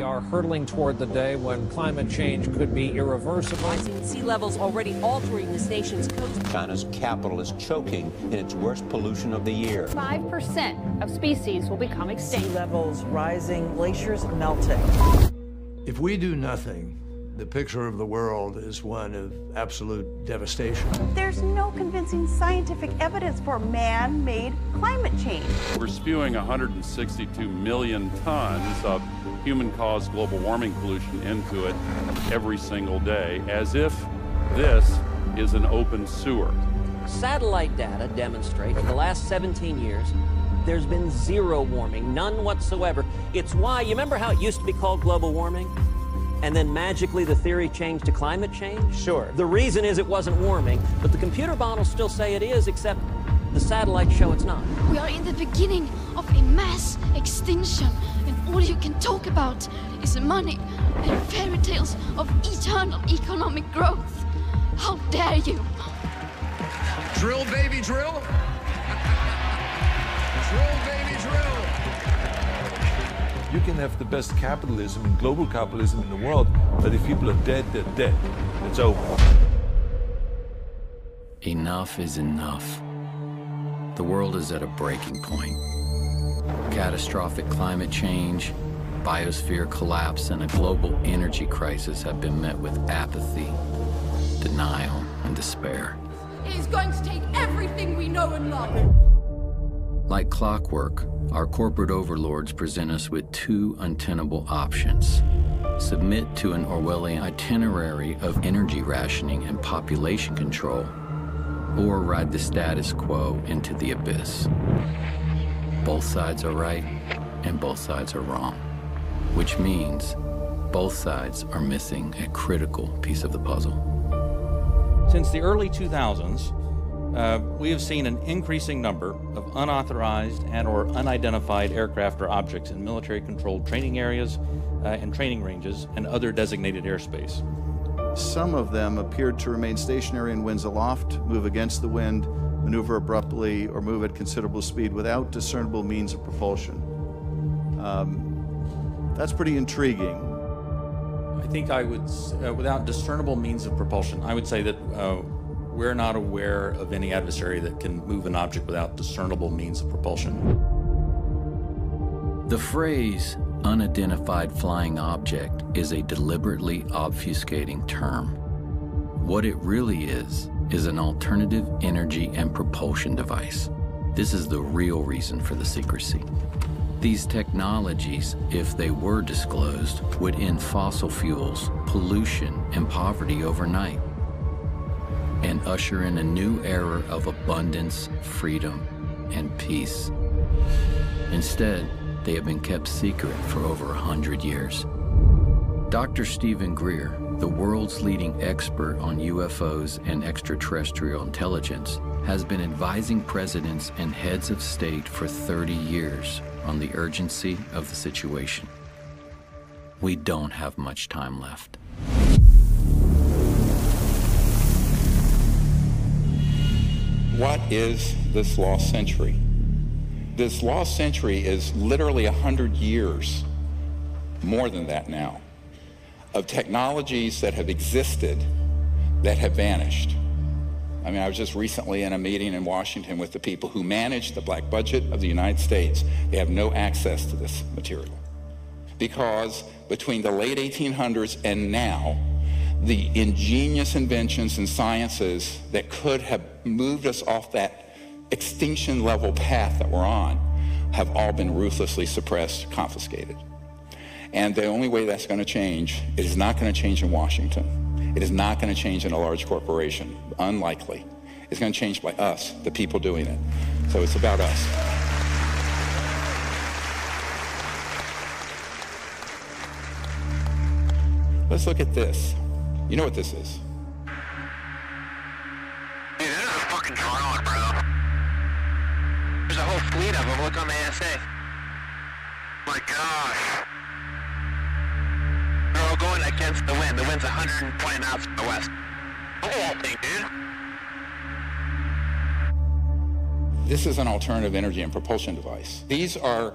We are hurtling toward the day when climate change could be irreversible. Rising sea levels already altering this nation's coast. China's capital is choking in its worst pollution of the year. 5% of species will become extinct. Sea levels rising, glaciers melting. If we do nothing, the picture of the world is one of absolute devastation. There's no convincing scientific evidence for man made climate change. We're spewing 162 million tons of human caused global warming pollution into it every single day, as if this is an open sewer. Satellite data demonstrate for the last 17 years there's been zero warming, none whatsoever. It's why, you remember how it used to be called global warming? And then magically the theory changed to climate change? Sure. The reason is it wasn't warming, but the computer models still say it is, except the satellites show it's not. We are in the beginning of a mass extinction, and all you can talk about is money and fairy tales of eternal economic growth. How dare you! Drill, baby, drill! drill, baby, drill! You can have the best capitalism and global capitalism in the world, but if people are dead, they're dead. It's over. Enough is enough. The world is at a breaking point. Catastrophic climate change, biosphere collapse, and a global energy crisis have been met with apathy, denial, and despair. It is going to take everything we know and love. Like clockwork, our corporate overlords present us with two untenable options. Submit to an Orwellian itinerary of energy rationing and population control, or ride the status quo into the abyss. Both sides are right, and both sides are wrong, which means both sides are missing a critical piece of the puzzle. Since the early 2000s, uh, we have seen an increasing number of unauthorized and or unidentified aircraft or objects in military-controlled training areas uh, and training ranges and other designated airspace. Some of them appeared to remain stationary in winds aloft, move against the wind, maneuver abruptly, or move at considerable speed without discernible means of propulsion. Um, that's pretty intriguing. I think I would, uh, without discernible means of propulsion, I would say that uh, we're not aware of any adversary that can move an object without discernible means of propulsion. The phrase unidentified flying object is a deliberately obfuscating term. What it really is, is an alternative energy and propulsion device. This is the real reason for the secrecy. These technologies, if they were disclosed, would end fossil fuels, pollution, and poverty overnight and usher in a new era of abundance, freedom, and peace. Instead, they have been kept secret for over a hundred years. Dr. Steven Greer, the world's leading expert on UFOs and extraterrestrial intelligence, has been advising presidents and heads of state for 30 years on the urgency of the situation. We don't have much time left. What is this lost century? This lost century is literally 100 years, more than that now, of technologies that have existed that have vanished. I mean, I was just recently in a meeting in Washington with the people who manage the black budget of the United States. They have no access to this material. Because between the late 1800s and now, the ingenious inventions and sciences that could have moved us off that extinction level path that we're on have all been ruthlessly suppressed, confiscated. And the only way that's going to change, it is not going to change in Washington. It is not going to change in a large corporation. Unlikely. It's going to change by us, the people doing it. So it's about us. Let's look at this. You know what this is? Dude, this is a fucking drone, bro. There's a whole fleet of them. Look on the ASA. My gosh. They're all going against the wind. The wind's 120 knots from the west. Look thing, dude. This is an alternative energy and propulsion device. These are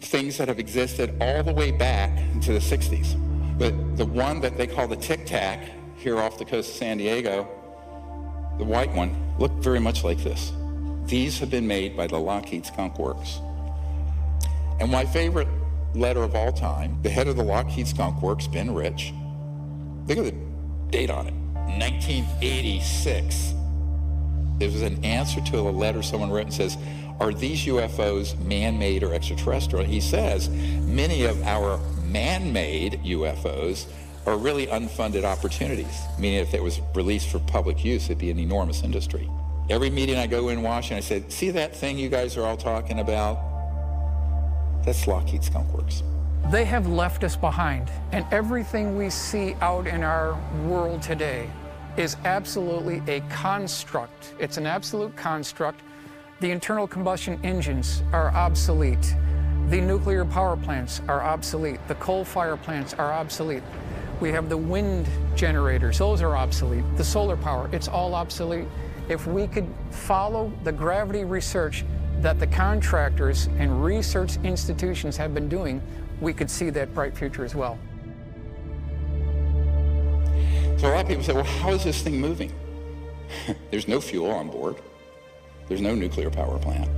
things that have existed all the way back into the 60s. But the one that they call the Tic Tac here off the coast of San Diego, the white one, looked very much like this. These have been made by the Lockheed Skunk Works. And my favorite letter of all time, the head of the Lockheed Skunk Works, Ben Rich, look at the date on it, 1986. It was an answer to a letter someone wrote and says, are these UFOs man-made or extraterrestrial? He says many of our man-made UFOs are really unfunded opportunities, meaning if it was released for public use, it'd be an enormous industry. Every meeting I go in Washington, I said, see that thing you guys are all talking about? That's Lockheed Skunk Works. They have left us behind, and everything we see out in our world today is absolutely a construct. It's an absolute construct. The internal combustion engines are obsolete. The nuclear power plants are obsolete. The coal fire plants are obsolete. We have the wind generators, those are obsolete. The solar power, it's all obsolete. If we could follow the gravity research that the contractors and research institutions have been doing, we could see that bright future as well. So a lot of people say, well, how is this thing moving? There's no fuel on board. There's no nuclear power plant.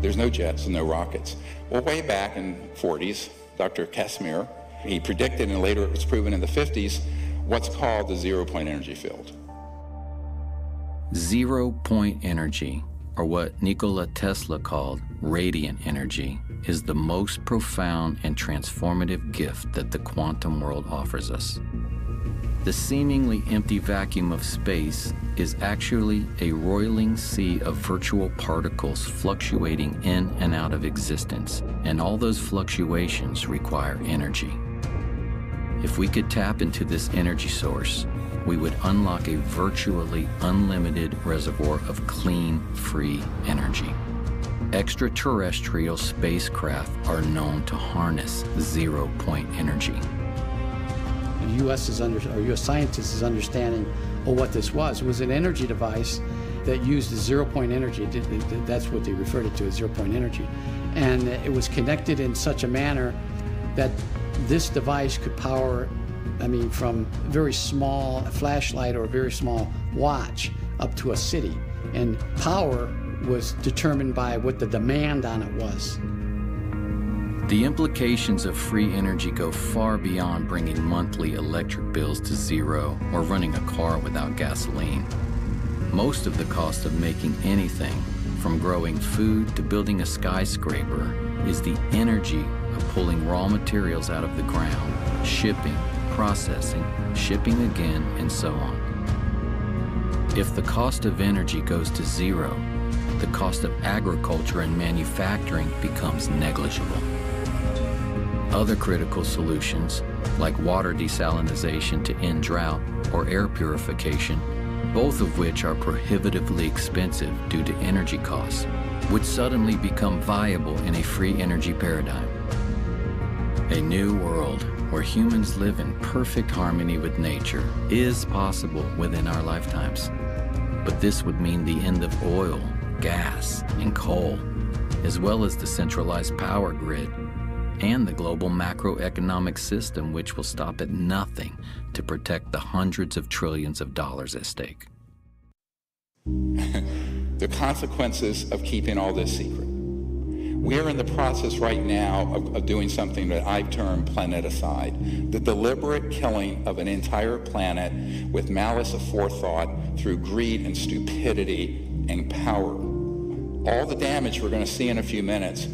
There's no jets and no rockets. Well, way back in the 40s, Dr. Casimir, he predicted, and later it was proven in the 50s, what's called the zero-point energy field. Zero-point energy, or what Nikola Tesla called radiant energy, is the most profound and transformative gift that the quantum world offers us. The seemingly empty vacuum of space is actually a roiling sea of virtual particles fluctuating in and out of existence, and all those fluctuations require energy. If we could tap into this energy source, we would unlock a virtually unlimited reservoir of clean, free energy. Extraterrestrial spacecraft are known to harness zero point energy. The U.S. is under, or U.S. scientists is understanding of what this was. It was an energy device that used zero point energy. That's what they referred it to as zero point energy. And it was connected in such a manner that this device could power, I mean, from a very small flashlight or a very small watch up to a city. And power was determined by what the demand on it was. The implications of free energy go far beyond bringing monthly electric bills to zero or running a car without gasoline. Most of the cost of making anything, from growing food to building a skyscraper, is the energy pulling raw materials out of the ground, shipping, processing, shipping again, and so on. If the cost of energy goes to zero, the cost of agriculture and manufacturing becomes negligible. Other critical solutions, like water desalination to end drought or air purification, both of which are prohibitively expensive due to energy costs, would suddenly become viable in a free energy paradigm. A new world where humans live in perfect harmony with nature is possible within our lifetimes. But this would mean the end of oil, gas, and coal, as well as the centralized power grid and the global macroeconomic system, which will stop at nothing to protect the hundreds of trillions of dollars at stake. the consequences of keeping all this secret. We are in the process right now of, of, doing something that I've termed planeticide, the deliberate killing of an entire planet with malice aforethought through greed and stupidity and power. All the damage we're going to see in a few minutes,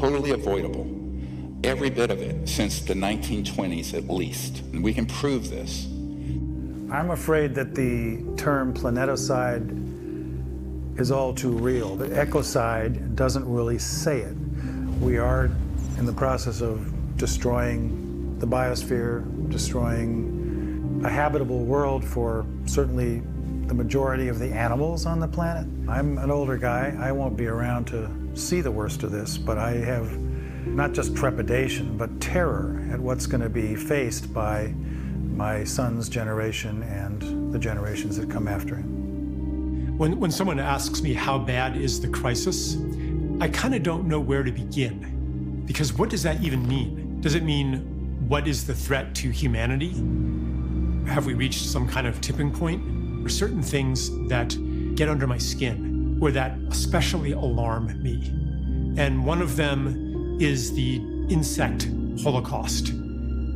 totally avoidable every bit of it since the 1920s at least. And we can prove this. I'm afraid that the term planeticide is all too real. The ecocide doesn't really say it. We are in the process of destroying the biosphere, destroying a habitable world for certainly the majority of the animals on the planet. I'm an older guy. I won't be around to see the worst of this, but I have not just trepidation, but terror at what's going to be faced by my son's generation and the generations that come after him. When, when someone asks me how bad is the crisis, I kind of don't know where to begin. Because what does that even mean? Does it mean what is the threat to humanity? Have we reached some kind of tipping point? Or certain things that get under my skin or that especially alarm me? And one of them is the insect holocaust,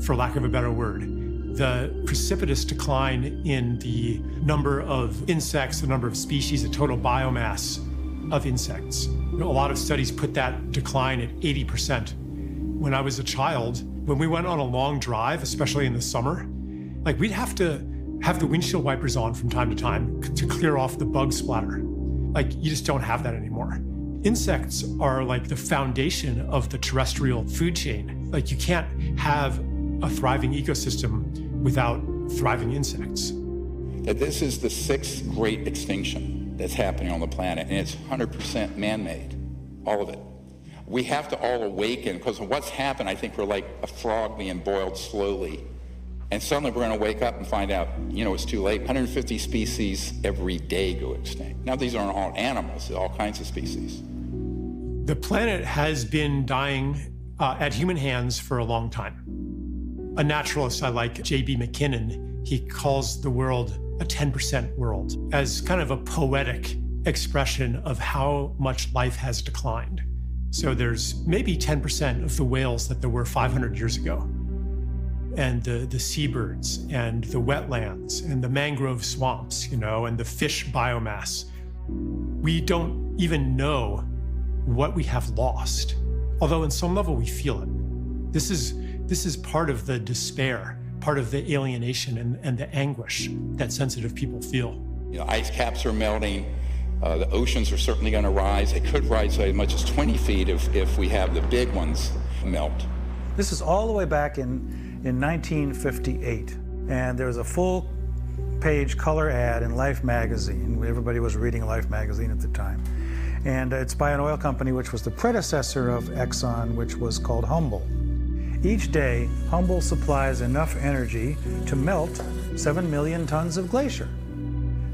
for lack of a better word the precipitous decline in the number of insects, the number of species, the total biomass of insects. A lot of studies put that decline at 80%. When I was a child, when we went on a long drive, especially in the summer, like we'd have to have the windshield wipers on from time to time to clear off the bug splatter. Like you just don't have that anymore. Insects are like the foundation of the terrestrial food chain. Like you can't have a thriving ecosystem without thriving insects. That this is the sixth great extinction that's happening on the planet, and it's 100% man made, all of it. We have to all awaken because of what's happened. I think we're like a frog being boiled slowly. And suddenly we're going to wake up and find out, you know, it's too late. 150 species every day go extinct. Now, these aren't all animals, all kinds of species. The planet has been dying uh, at human hands for a long time. A naturalist I like, J.B. MacKinnon, he calls the world a 10% world as kind of a poetic expression of how much life has declined. So there's maybe 10% of the whales that there were 500 years ago, and the, the seabirds, and the wetlands, and the mangrove swamps, you know, and the fish biomass. We don't even know what we have lost, although in some level we feel it. This is this is part of the despair, part of the alienation and, and the anguish that sensitive people feel. You know, ice caps are melting. Uh, the oceans are certainly going to rise. They could rise as much as 20 feet if, if we have the big ones melt. This is all the way back in, in 1958. And there was a full page color ad in Life magazine. Everybody was reading Life magazine at the time. And it's by an oil company which was the predecessor of Exxon, which was called Humble. Each day, Humble supplies enough energy to melt 7 million tons of glacier.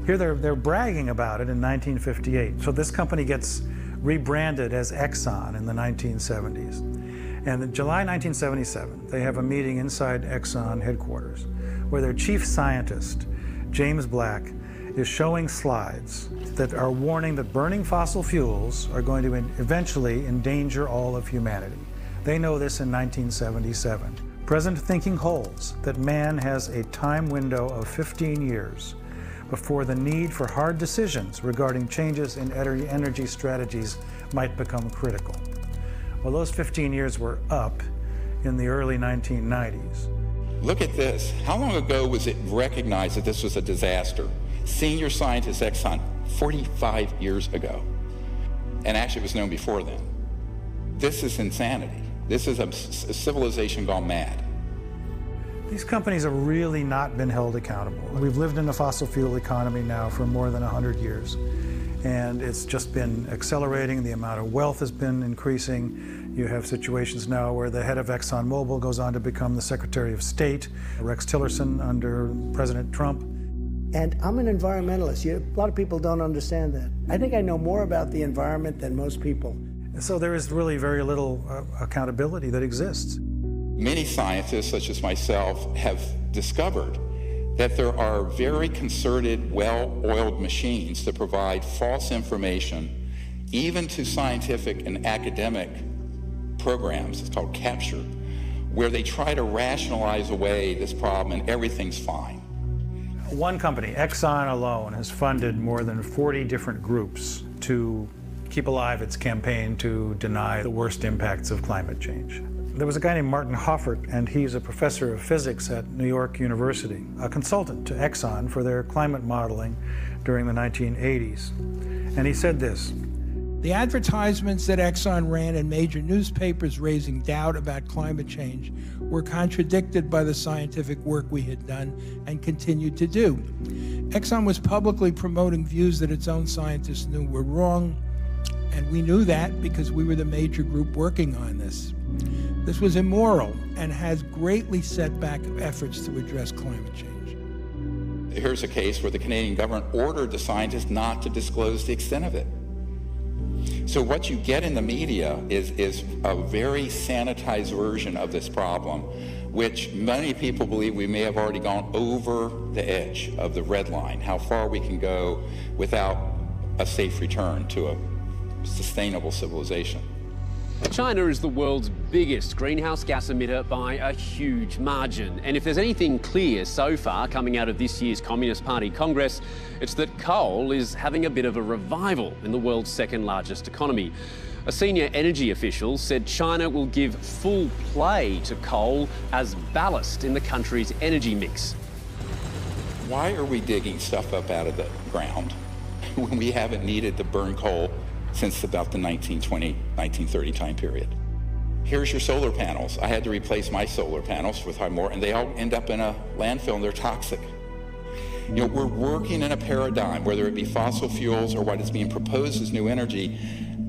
Here they're, they're bragging about it in 1958. So this company gets rebranded as Exxon in the 1970s. And in July 1977, they have a meeting inside Exxon headquarters where their chief scientist, James Black, is showing slides that are warning that burning fossil fuels are going to eventually endanger all of humanity. They know this in 1977. Present thinking holds that man has a time window of 15 years before the need for hard decisions regarding changes in energy strategies might become critical. Well, those 15 years were up in the early 1990s. Look at this. How long ago was it recognized that this was a disaster? Senior scientist Exxon, 45 years ago. And actually, it was known before then. This is insanity. This is a, a civilization gone mad. These companies have really not been held accountable. We've lived in a fossil fuel economy now for more than 100 years, and it's just been accelerating. The amount of wealth has been increasing. You have situations now where the head of ExxonMobil goes on to become the Secretary of State, Rex Tillerson under President Trump. And I'm an environmentalist. You, a lot of people don't understand that. I think I know more about the environment than most people. So there is really very little uh, accountability that exists. Many scientists, such as myself, have discovered that there are very concerted, well-oiled machines that provide false information, even to scientific and academic programs, it's called capture, where they try to rationalize away this problem and everything's fine. One company, Exxon alone, has funded more than 40 different groups to keep alive its campaign to deny the worst impacts of climate change. There was a guy named Martin Hoffert, and he's a professor of physics at New York University, a consultant to Exxon for their climate modeling during the 1980s. And he said this The advertisements that Exxon ran in major newspapers raising doubt about climate change were contradicted by the scientific work we had done and continued to do. Exxon was publicly promoting views that its own scientists knew were wrong and we knew that because we were the major group working on this. This was immoral and has greatly set back efforts to address climate change. Here's a case where the Canadian government ordered the scientists not to disclose the extent of it. So what you get in the media is, is a very sanitized version of this problem, which many people believe we may have already gone over the edge of the red line, how far we can go without a safe return to a sustainable civilization. China is the world's biggest greenhouse gas emitter by a huge margin. And if there's anything clear so far coming out of this year's Communist Party Congress, it's that coal is having a bit of a revival in the world's second largest economy. A senior energy official said China will give full play to coal as ballast in the country's energy mix. Why are we digging stuff up out of the ground when we haven't needed to burn coal since about the 1920, 1930 time period. Here's your solar panels. I had to replace my solar panels with more, and they all end up in a landfill and they're toxic. You know, we're working in a paradigm, whether it be fossil fuels or what is being proposed as new energy,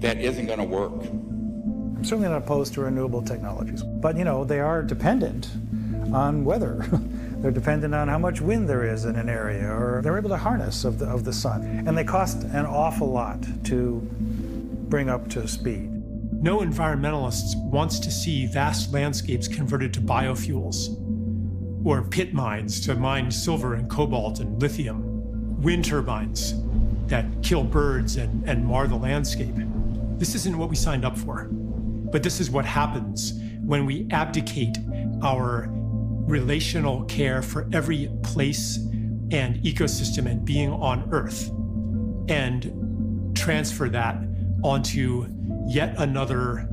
that isn't going to work. I'm certainly not opposed to renewable technologies, but you know, they are dependent on weather. They're dependent on how much wind there is in an area, or they're able to harness of the, of the sun. And they cost an awful lot to bring up to speed. No environmentalist wants to see vast landscapes converted to biofuels or pit mines to mine silver and cobalt and lithium, wind turbines that kill birds and, and mar the landscape. This isn't what we signed up for. But this is what happens when we abdicate our relational care for every place and ecosystem and being on Earth and transfer that onto yet another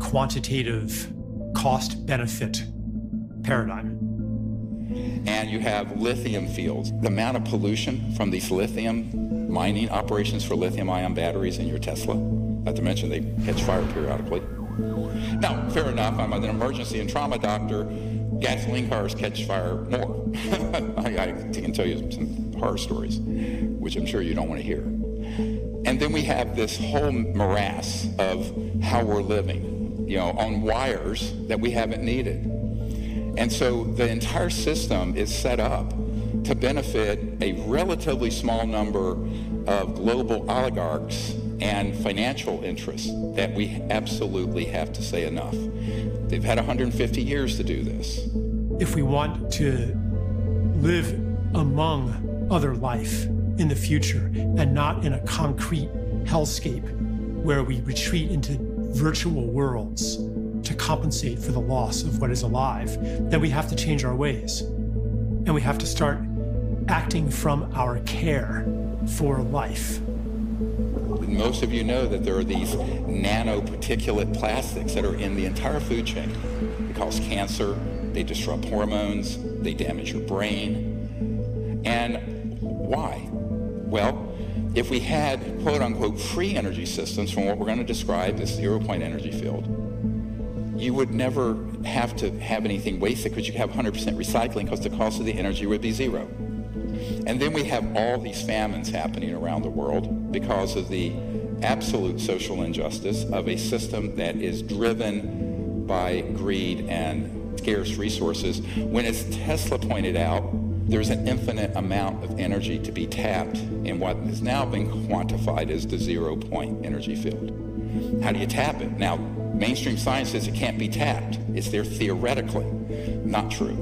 quantitative cost benefit paradigm. And you have lithium fields. The amount of pollution from these lithium mining operations for lithium ion batteries in your Tesla, not to mention they catch fire periodically. Now, fair enough, I'm an emergency and trauma doctor gasoline cars catch fire more. I, I, can tell you some horror stories, which I'm sure you don't want to hear. And then we have this whole morass of how we're living, you know, on wires that we haven't needed. And so the entire system is set up to benefit a relatively small number of global oligarchs and financial interests that we absolutely have to say enough. They've had 150 years to do this. If we want to live among other life in the future and not in a concrete hellscape where we retreat into virtual worlds to compensate for the loss of what is alive, then we have to change our ways. And we have to start acting from our care for life most of you know that there are these nanoparticulate plastics that are in the entire food chain. They cause cancer, they disrupt hormones, they damage your brain. And why? Well, if we had quote unquote free energy systems from what we're going to describe as zero point energy field, you would never have to have anything wasted because you have 100% recycling because the cost of the energy would be zero. And then we have all these famines happening around the world because of the absolute social injustice of a system that is driven by greed and scarce resources. When, as Tesla pointed out, there's an infinite amount of energy to be tapped in what has now been quantified as the zero point energy field. How do you tap it? Now, mainstream science says it can't be tapped. It's there theoretically. Not true.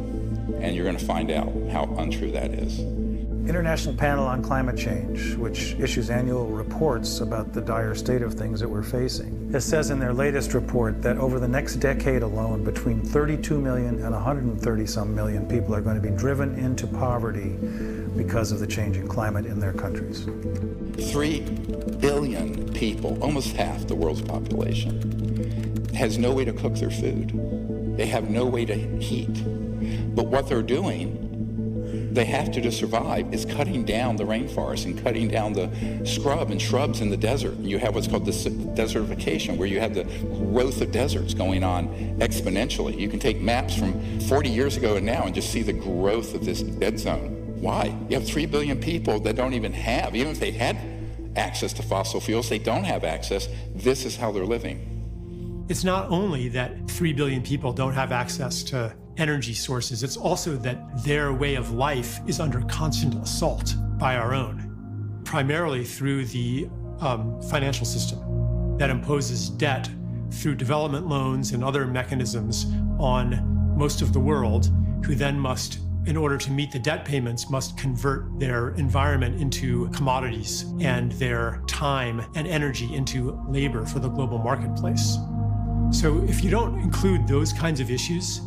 And you're going to find out how untrue that is. International Panel on Climate Change, which issues annual reports about the dire state of things that we're facing. It says in their latest report that over the next decade alone, between 32 million and 130 some million people are going to be driven into poverty because of the changing climate in their countries. Three billion people, almost half the world's population, has no way to cook their food. They have no way to heat. But what they're doing they have to to survive is cutting down the rainforest and cutting down the scrub and shrubs in the desert. You have what's called the desertification, where you have the growth of deserts going on exponentially. You can take maps from 40 years ago and now and just see the growth of this dead zone. Why? You have 3 billion people that don't even have, even if they had access to fossil fuels, they don't have access. This is how they're living. It's not only that 3 billion people don't have access to energy sources, it's also that their way of life is under constant assault by our own, primarily through the um, financial system that imposes debt through development loans and other mechanisms on most of the world, who then must, in order to meet the debt payments, must convert their environment into commodities and their time and energy into labor for the global marketplace. So if you don't include those kinds of issues,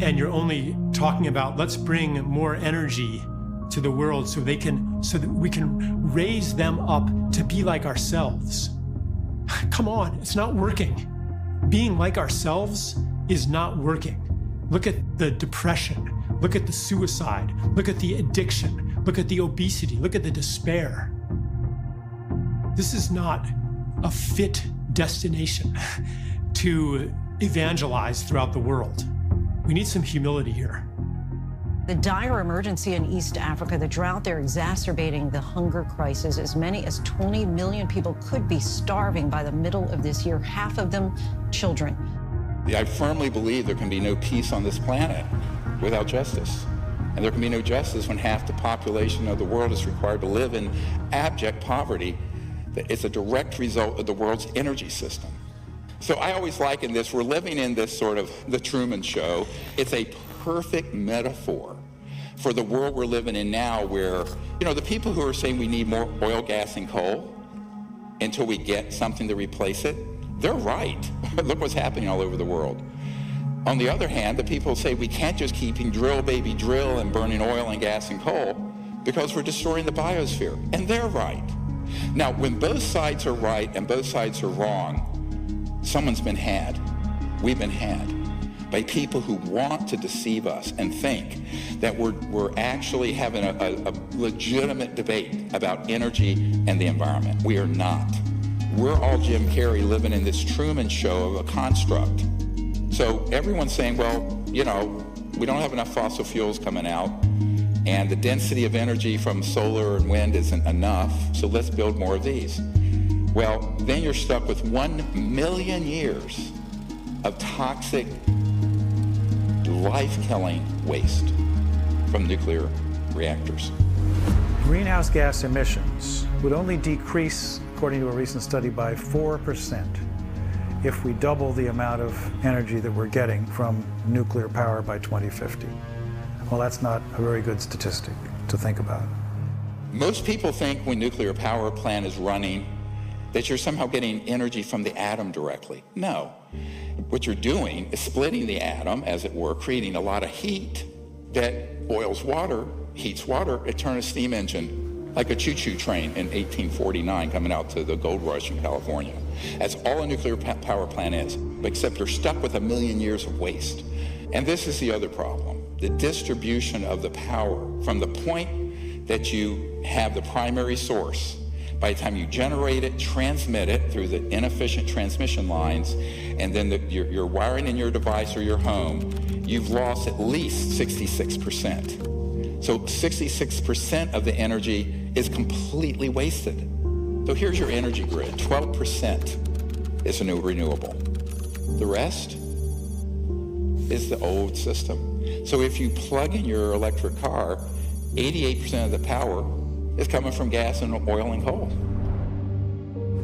and you're only talking about let's bring more energy to the world so they can so that we can raise them up to be like ourselves. Come on, it's not working. Being like ourselves is not working. Look at the depression, look at the suicide, look at the addiction, look at the obesity, look at the despair. This is not a fit destination to evangelize throughout the world. We need some humility here. The dire emergency in East Africa, the drought there exacerbating the hunger crisis. As many as 20 million people could be starving by the middle of this year, half of them children. I firmly believe there can be no peace on this planet without justice. And there can be no justice when half the population of the world is required to live in abject poverty. It's a direct result of the world's energy system. So I always liken this, we're living in this sort of the Truman Show. It's a perfect metaphor for the world we're living in now where, you know, the people who are saying we need more oil, gas, and coal until we get something to replace it, they're right. Look what's happening all over the world. On the other hand, the people say we can't just keep drill, baby, drill and burning oil and gas and coal because we're destroying the biosphere. And they're right. Now, when both sides are right and both sides are wrong, someone's been had. We've been had by people who want to deceive us and think that we're, we're actually having a, a, a legitimate debate about energy and the environment. We are not. We're all Jim Carrey living in this Truman show of a construct. So everyone's saying, well, you know, we don't have enough fossil fuels coming out and the density of energy from solar and wind isn't enough, so let's build more of these. Well, then you're stuck with one million years of toxic, life-killing waste from nuclear reactors. Greenhouse gas emissions would only decrease, according to a recent study, by 4% if we double the amount of energy that we're getting from nuclear power by 2050. Well, that's not a very good statistic to think about. Most people think when nuclear power plant is running that you're somehow getting energy from the atom directly. No. What you're doing is splitting the atom, as it were, creating a lot of heat that boils water, heats water, it turns a steam engine like a choo-choo train in 1849 coming out to the gold rush in California. That's all a nuclear power plant is, except you're stuck with a million years of waste. And this is the other problem. The distribution of the power from the point that you have the primary source by the time you generate it, transmit it through the inefficient transmission lines, and then the, you're, you're wiring in your device or your home, you've lost at least 66%. So 66% of the energy is completely wasted. So here's your energy grid. 12% is a new renewable. The rest is the old system. So if you plug in your electric car, 88% of the power is coming from gas and oil and coal.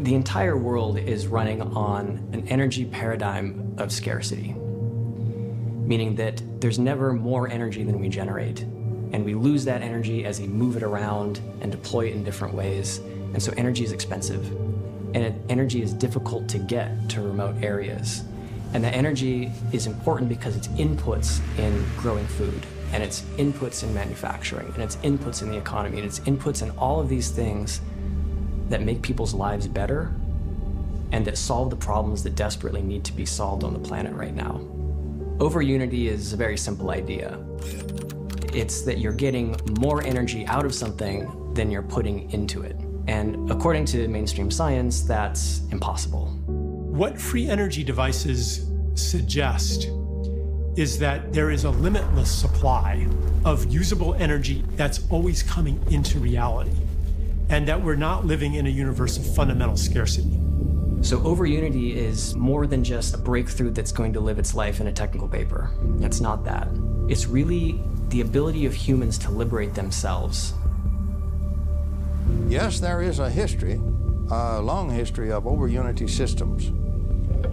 The entire world is running on an energy paradigm of scarcity, meaning that there's never more energy than we generate. And we lose that energy as we move it around and deploy it in different ways. And so energy is expensive. And energy is difficult to get to remote areas. And that energy is important because it's inputs in growing food and its inputs in manufacturing, and its inputs in the economy, and its inputs in all of these things that make people's lives better and that solve the problems that desperately need to be solved on the planet right now. Over unity is a very simple idea. It's that you're getting more energy out of something than you're putting into it. And according to mainstream science, that's impossible. What free energy devices suggest is that there is a limitless supply of usable energy that's always coming into reality, and that we're not living in a universe of fundamental scarcity. So, over unity is more than just a breakthrough that's going to live its life in a technical paper. It's not that. It's really the ability of humans to liberate themselves. Yes, there is a history, a long history of over unity systems.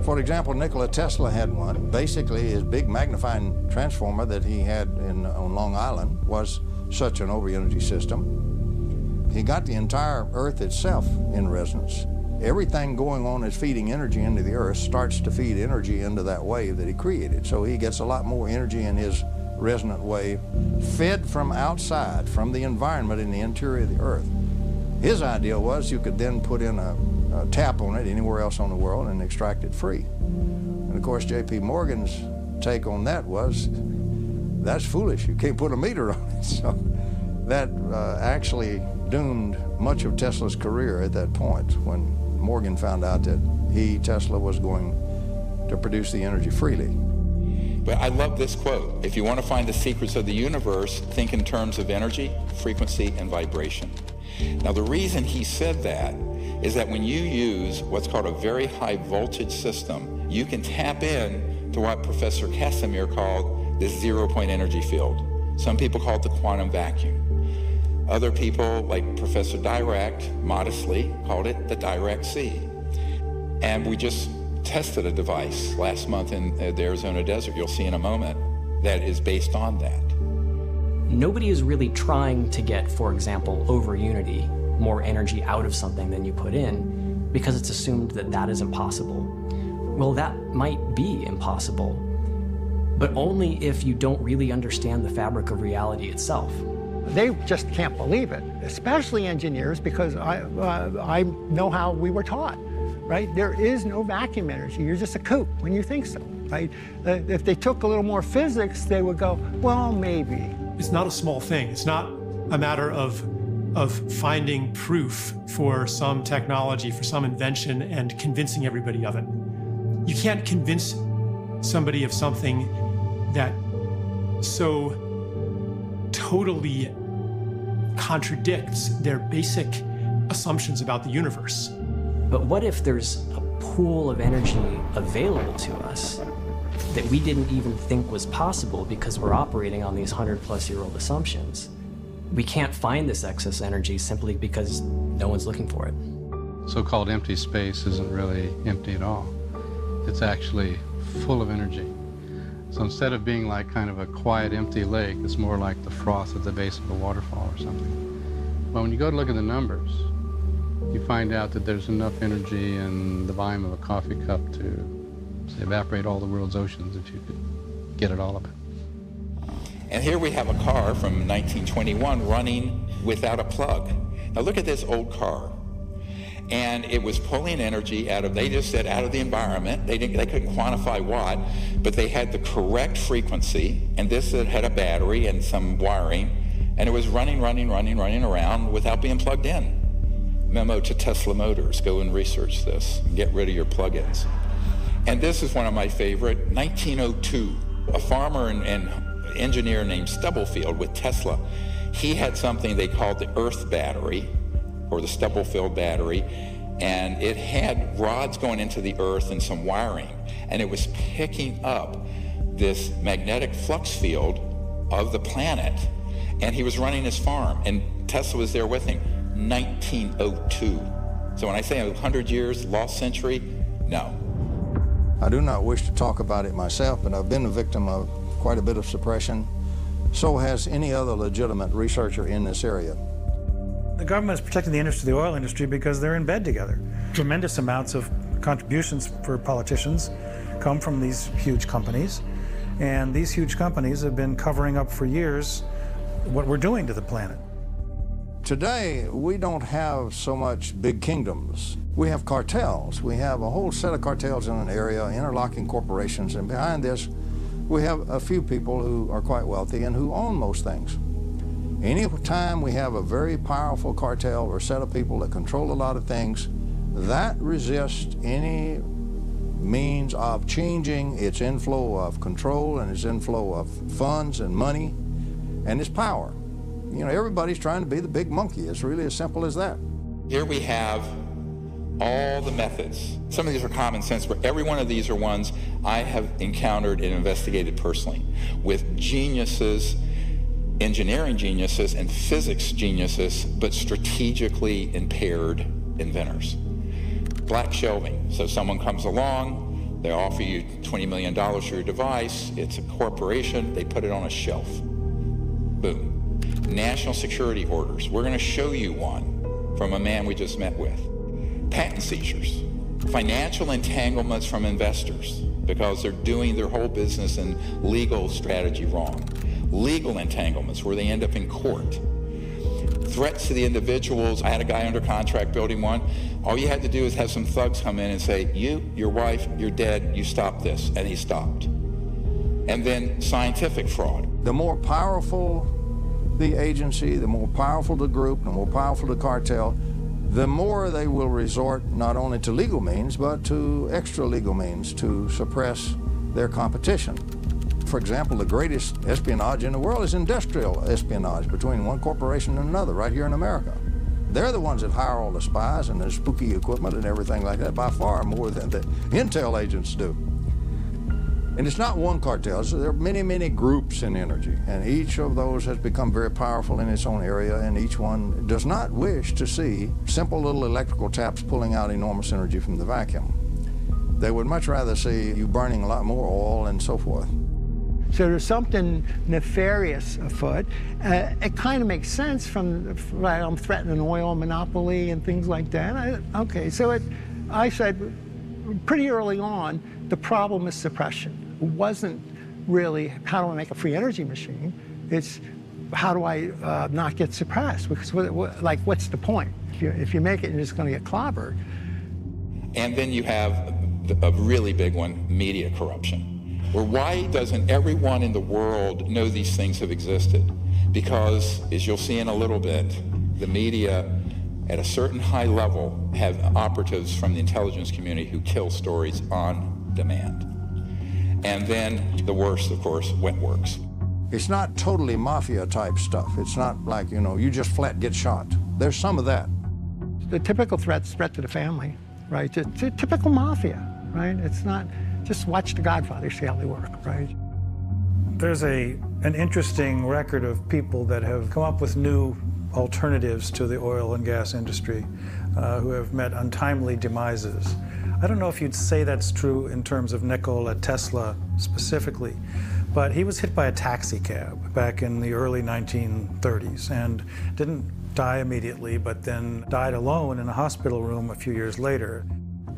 For example, Nikola Tesla had one. Basically, his big magnifying transformer that he had in, on Long Island was such an over unity system. He got the entire Earth itself in resonance. Everything going on is feeding energy into the Earth starts to feed energy into that wave that he created. So he gets a lot more energy in his resonant wave fed from outside, from the environment in the interior of the Earth. His idea was you could then put in a, a tap on it anywhere else on the world and extract it free. And of course, J.P. Morgan's take on that was that's foolish. You can't put a meter on it. So that uh, actually doomed much of Tesla's career at that point when Morgan found out that he, Tesla, was going to produce the energy freely. But I love this quote. If you want to find the secrets of the universe, think in terms of energy, frequency, and vibration. Now, the reason he said that is that when you use what's called a very high voltage system, you can tap in to what Professor Casimir called the zero point energy field. Some people call it the quantum vacuum. Other people, like Professor Dirac, modestly called it the Dirac Sea. And we just tested a device last month in uh, the Arizona desert, you'll see in a moment, that is based on that. Nobody is really trying to get, for example, over unity, more energy out of something than you put in, because it's assumed that that is impossible. Well, that might be impossible, but only if you don't really understand the fabric of reality itself. They just can't believe it, especially engineers, because I, uh, I know how we were taught, right? There is no vacuum energy. You're just a kook when you think so, right? Uh, if they took a little more physics, they would go, well, maybe. It's not a small thing. It's not a matter of, of finding proof for some technology, for some invention, and convincing everybody of it. You can't convince somebody of something that so totally contradicts their basic assumptions about the universe. But what if there's a pool of energy available to us that we didn't even think was possible because we're operating on these 100 plus year old assumptions? We can't find this excess energy simply because no one's looking for it. So called empty space isn't really empty at all, it's actually full of energy. So instead of being like kind of a quiet, empty lake, it's more like the froth at the base of a waterfall or something. But when you go to look at the numbers, you find out that there's enough energy in the volume of a coffee cup to say, evaporate all the world's oceans if you could get it all of it. And here we have a car from 1921 running without a plug. Now look at this old car. And it was pulling energy out of they just said out of the environment. They didn't they couldn't quantify what but they had the correct frequency. And this had a battery and some wiring. And it was running running running running around without being plugged in. Memo to tesla motors. Go and research this get rid of your plugins. And this is one of my favorite 1902 a farmer and, and engineer named stubblefield with tesla he had something they called the earth battery or the Stubblefield battery, and it had rods going into the earth and some wiring, and it was picking up this magnetic flux field of the planet, and he was running his farm, and Tesla was there with him, 1902. So when I say 100 years, lost century, no. I do not wish to talk about it myself, but I've been a victim of quite a bit of suppression. So has any other legitimate researcher in this area. The government is protecting the industry, the oil industry, because they're in bed together. Tremendous amounts of contributions for politicians come from these huge companies. And these huge companies have been covering up for years what we're doing to the planet. Today, we don't have so much big kingdoms. We have cartels. We have a whole set of cartels in an area, interlocking corporations, and behind this, we have a few people who are quite wealthy and who own most things. Anytime we have a very powerful cartel or set of people that control a lot of things, that resists any means of changing its inflow of control and its inflow of funds and money and its power. You know, everybody's trying to be the big monkey. It's really as simple as that. Here we have all the methods. Some of these are common sense, but every one of these are ones I have encountered and investigated personally with geniuses, engineering geniuses, and physics geniuses, but strategically impaired inventors. Black shelving. So someone comes along, they offer you $20 million for your device, it's a corporation, they put it on a shelf. Boom. National security orders. We're going to show you one from a man we just met with patent seizures, financial entanglements from investors because they're doing their whole business and legal strategy wrong, legal entanglements where they end up in court, threats to the individuals. I had a guy under contract building one. All you had to do is have some thugs come in and say, You, your wife, you're dead, you stop this. And he stopped. And then scientific fraud. The more powerful the agency, the more powerful the group, the more powerful the cartel, the more they will resort not only to legal means, but to extra legal means to suppress their competition. For example, the greatest espionage in the world is industrial espionage between one corporation and another right here in America. They're the ones that hire all the spies and the spooky equipment and everything like that by far more than the intel agents do. And it's not one cartel, so there are many, many groups in energy, and each of those has become very powerful in its own area, and each one does not wish to see simple little electrical taps pulling out enormous energy from the vacuum. They would much rather see you burning a lot more oil and so forth. So there's something nefarious afoot. Uh, it kind of makes sense from, right, I'm threatening oil monopoly and things like that. I, okay, so it, I said pretty early on, the problem is suppression wasn't really how do I make a free energy machine? It's how do I uh, not get suppressed? Because what, what, like, what's the point? If you, if you make it, you're just going to get clobbered. And then you have a really big one, media corruption. Where why doesn't everyone in the world know these things have existed? Because, as you'll see in a little bit, the media at a certain high level have operatives from the intelligence community who kill stories on demand. And then the worst, of course, wet works. It's not totally mafia type stuff. It's not like, you know, you just flat get shot. There's some of that. The typical threat's threat to the family, right? It's a typical mafia, right? It's not just watch The Godfather, see how they work, right? There's a an interesting record of people that have come up with new alternatives to the oil and gas industry uh, who have met untimely demises. I don't know if you'd say that's true in terms of Nikola Tesla specifically, but he was hit by a taxi cab back in the early 1930s and didn't die immediately, but then died alone in a hospital room a few years later.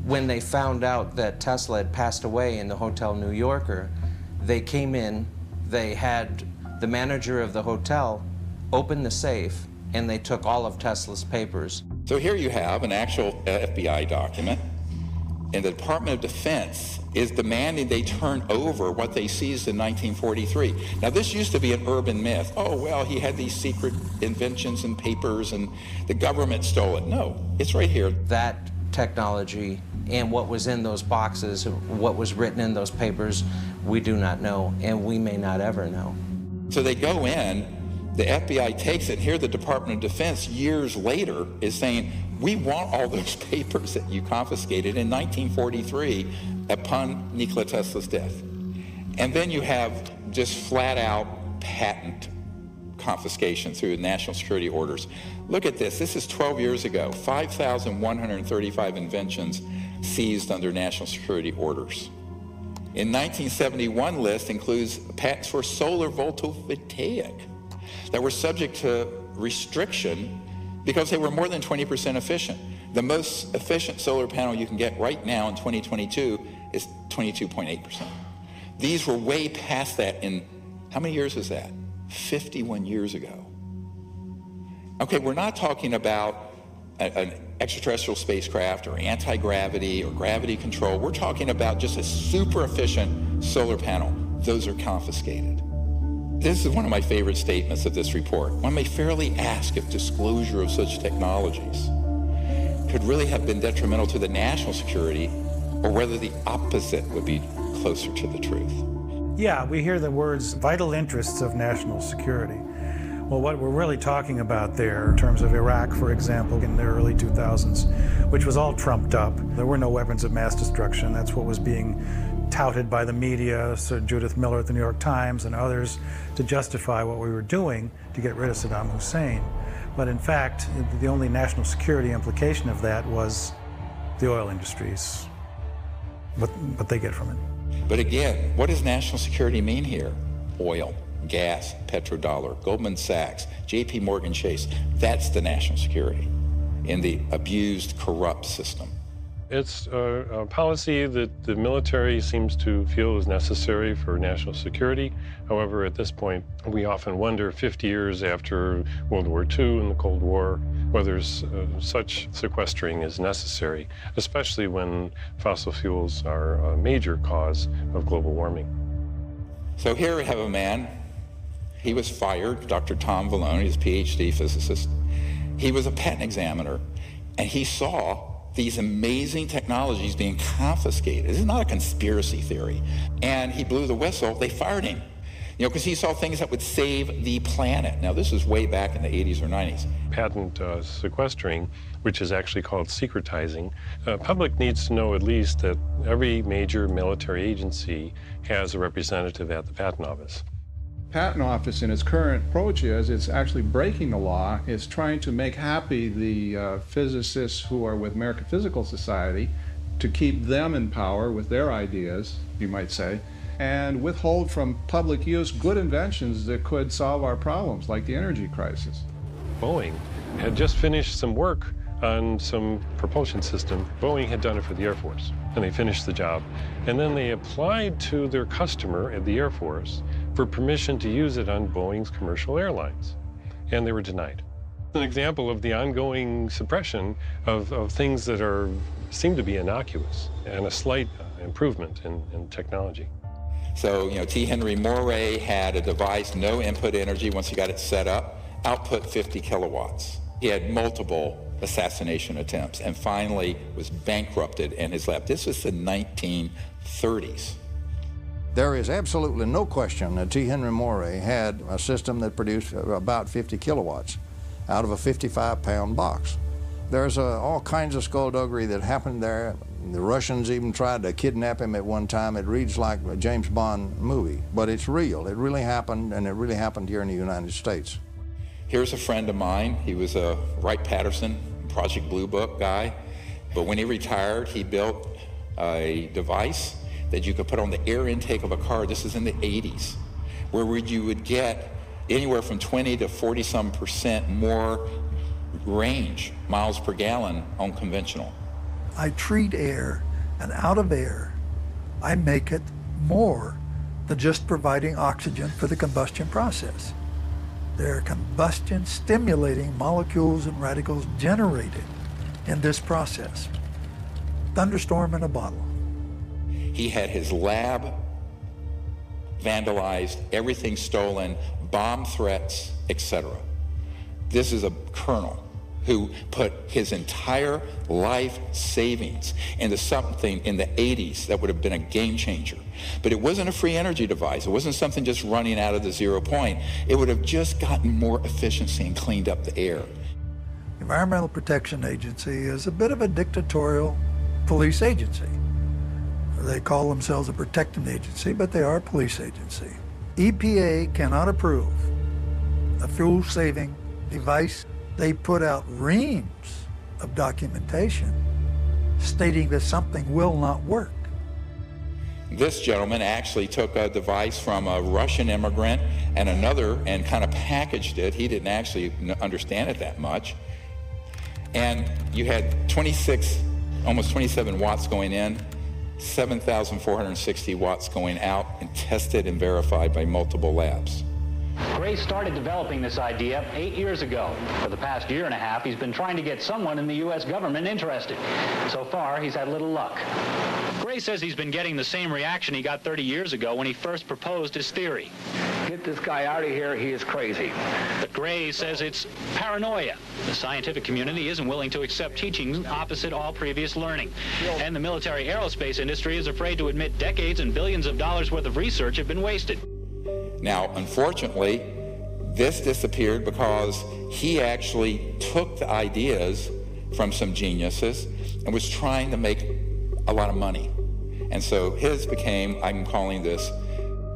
When they found out that Tesla had passed away in the Hotel New Yorker, they came in, they had the manager of the hotel open the safe, and they took all of Tesla's papers. So here you have an actual FBI document and the Department of Defense is demanding they turn over what they seized in 1943. Now, this used to be an urban myth. Oh, well, he had these secret inventions and papers, and the government stole it. No, it's right here. That technology and what was in those boxes, what was written in those papers, we do not know, and we may not ever know. So they go in, the FBI takes it. Here, the Department of Defense, years later, is saying, we want all those papers that you confiscated in 1943 upon Nikola Tesla's death. And then you have just flat out patent confiscation through national security orders. Look at this. This is 12 years ago. 5,135 inventions seized under national security orders. In 1971 list includes patents for solar photovoltaic that were subject to restriction because they were more than 20% efficient. The most efficient solar panel you can get right now in 2022 is 22.8%. These were way past that in, how many years is that? 51 years ago. Okay, we're not talking about an extraterrestrial spacecraft or anti-gravity or gravity control. We're talking about just a super efficient solar panel. Those are confiscated. This is one of my favorite statements of this report. One may fairly ask if disclosure of such technologies could really have been detrimental to the national security or whether the opposite would be closer to the truth. Yeah, we hear the words vital interests of national security. Well, what we're really talking about there, in terms of Iraq, for example, in the early 2000s, which was all trumped up, there were no weapons of mass destruction. That's what was being touted by the media, Sir Judith Miller at the New York Times and others, to justify what we were doing to get rid of Saddam Hussein. But in fact, the only national security implication of that was the oil industries, what, what they get from it. But again, what does national security mean here? Oil, gas, petrodollar, Goldman Sachs, JP Morgan Chase. That's the national security in the abused, corrupt system. It's a, a, policy that the military seems to feel is necessary for national security. However, at this point, we often wonder 50 years after World War II and the Cold War whether uh, such sequestering is necessary, especially when fossil fuels are a major cause of global warming. So here we have a man. He was fired, Dr. Tom Valone, he's a PhD physicist. He was a patent examiner, and he saw these amazing technologies being confiscated. This is not a conspiracy theory. And he blew the whistle. They fired him. You know, because he saw things that would save the planet. Now, this is way back in the 80s or 90s. Patent uh, sequestering, which is actually called secretizing, uh, public needs to know at least that every major military agency has a representative at the patent office. Patent Office in its current approach is it's actually breaking the law. It's trying to make happy the uh, physicists who are with American Physical Society to keep them in power with their ideas, you might say, and withhold from public use good inventions that could solve our problems, like the energy crisis. Boeing had just finished some work on some propulsion system. Boeing had done it for the Air Force, and they finished the job. And then they applied to their customer at the Air Force for permission to use it on Boeing's commercial airlines, and they were denied. An example of the ongoing suppression of, of things that are seem to be innocuous and a slight uh, improvement in, in technology. So, you know, T. Henry Moray had a device, no input energy once he got it set up, output 50 kilowatts. He had multiple assassination attempts and finally was bankrupted in his lab. This was the 1930s. There is absolutely no question that T. Henry Moray had a system that produced about 50 kilowatts out of a 55 pound box. There's all kinds of skullduggery that happened there. The Russians even tried to kidnap him at one time. It reads like a James Bond movie, but it's real. It really happened, and it really happened here in the United States. Here's a friend of mine. He was a Wright-Patterson Project Blue Book guy, but when he retired, he built a device that you could put on the air intake of a car. This is in the 80s, where you would get anywhere from 20 to 40 some percent more range, miles per gallon, on conventional. I treat air, and out of air, I make it more than just providing oxygen for the combustion process. There are combustion stimulating molecules and radicals generated in this process. Thunderstorm in a bottle. He had his lab vandalized, everything stolen, bomb threats, etc. This is a colonel who put his entire life savings into something in the 80s that would have been a game changer. But it wasn't a free energy device. It wasn't something just running out of the zero point. It would have just gotten more efficiency and cleaned up the air. Environmental Protection Agency is a bit of a dictatorial police agency. They call themselves a protecting agency, but they are a police agency. EPA cannot approve a fuel-saving device. They put out reams of documentation stating that something will not work. This gentleman actually took a device from a Russian immigrant and another and kind of packaged it. He didn't actually understand it that much. And you had 26, almost 27 watts going in, 7,460 watts going out and tested and verified by multiple labs. Gray started developing this idea eight years ago. For the past year and a half, he's been trying to get someone in the U.S. government interested. So far, he's had little luck. Gray says he's been getting the same reaction he got 30 years ago when he first proposed his theory. Get this guy out of here, he is crazy. But Gray says it's paranoia. The scientific community isn't willing to accept teachings opposite all previous learning. And the military aerospace industry is afraid to admit decades and billions of dollars worth of research have been wasted. Now, unfortunately, This disappeared because he actually took the ideas from some geniuses and was trying to make a lot of money. And so his became, I'm calling this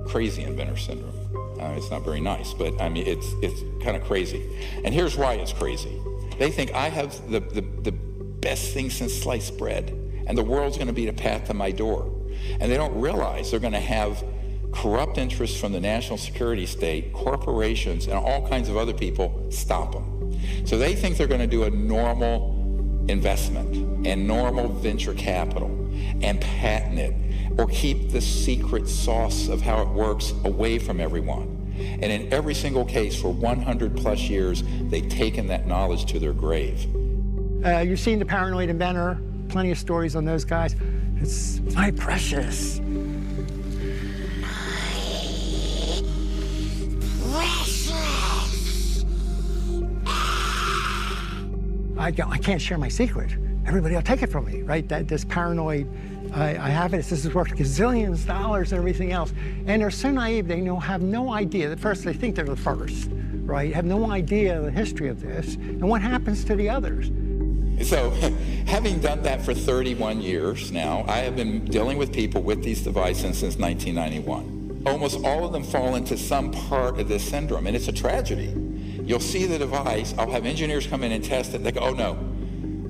crazy inventor syndrome. Uh, it's not very nice, but I mean, it's, it's kind of crazy. And here's why it's crazy. They think I have the, the, the best thing since sliced bread, and the world's going to be the path to my door. And they don't realize they're going to have corrupt interests from the national security state, corporations, and all kinds of other people stop them. So they think they're going to do a normal investment and normal venture capital and patent it or keep the secret sauce of how it works away from everyone. And in every single case for 100 plus years, they've taken that knowledge to their grave. Uh, you've seen The Paranoid Inventor, plenty of stories on those guys. It's my precious. I, I can't share my secret. Everybody will take it from me, right? That this paranoid, I, I have it. This is worth gazillions of dollars and everything else. And they're so naive, they know, have no idea. At first, they think they're the first, right? Have no idea the history of this and what happens to the others. So, having done that for 31 years now, I have been dealing with people with these devices since 1991. Almost all of them fall into some part of this syndrome, and it's a tragedy. You'll see the device. I'll have engineers come in and test it. They go, oh no,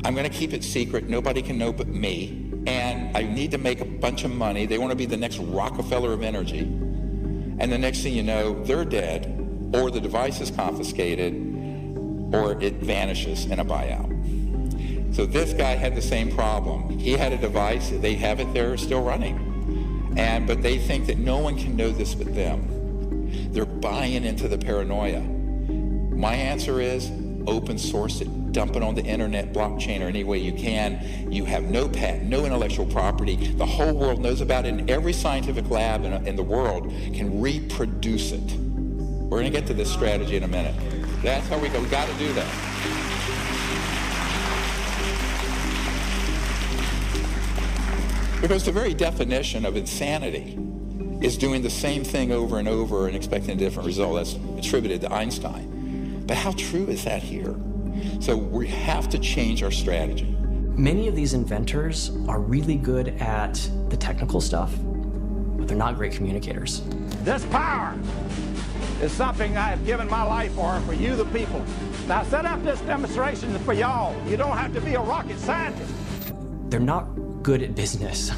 I'm going to keep it secret. Nobody can know but me. And I need to make a bunch of money. They want to be the next Rockefeller of energy. And the next thing you know, they're dead, or the device is confiscated, or it vanishes in a buyout. So this guy had the same problem. He had a device, they have it there still running. And but they think that no one can know this but them. They're buying into the paranoia. My answer is open source it, dump it on the internet, blockchain, or any way you can. You have no patent, no intellectual property. The whole world knows about it, and every scientific lab in, in the world can reproduce it. We're going to get to this strategy in a minute. That's how we go. We got to do that. Because the very definition of insanity is doing the same thing over and over and expecting a different result. That's attributed to Einstein. But how true is that here? So we have to change our strategy. Many of these inventors are really good at the technical stuff, but they're not great communicators. This power is something I have given my life for, for you, the people. Now, set up this demonstration for y'all. You don't have to be a rocket scientist. They're not good at business.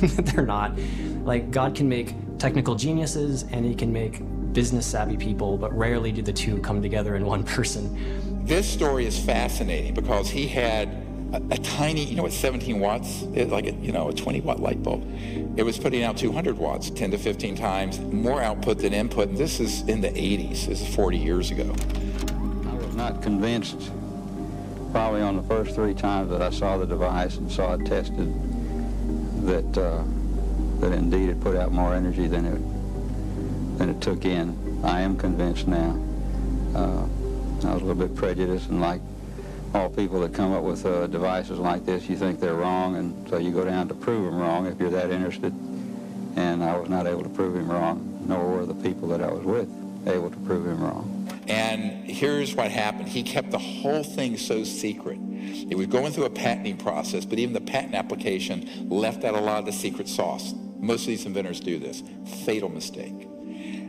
they're not. Like, God can make technical geniuses and he can make business savvy people, but rarely do the two come together in one person. This story is fascinating because he had a, a tiny, you know what 17 watts is? Like a, you know, a 20 watt light bulb. It was putting out 200 watts, 10 to 15 times more output than input. And this is in the 80s. This is 40 years ago. I was not convinced probably on the first three times that I saw the device and saw it tested that uh, that indeed it put out more energy than it than it took in. I am convinced now. Uh, I was a little bit prejudiced, and like all people that come up with uh, devices like this, you think they're wrong, and so you go down to prove them wrong if you're that interested. And I was not able to prove him wrong, nor were the people that I was with able to prove him wrong. And here's what happened. He kept the whole thing so secret. It was going through a patenting process, but even the patent application left out a lot of the secret sauce. Most of these inventors do this. Fatal mistake.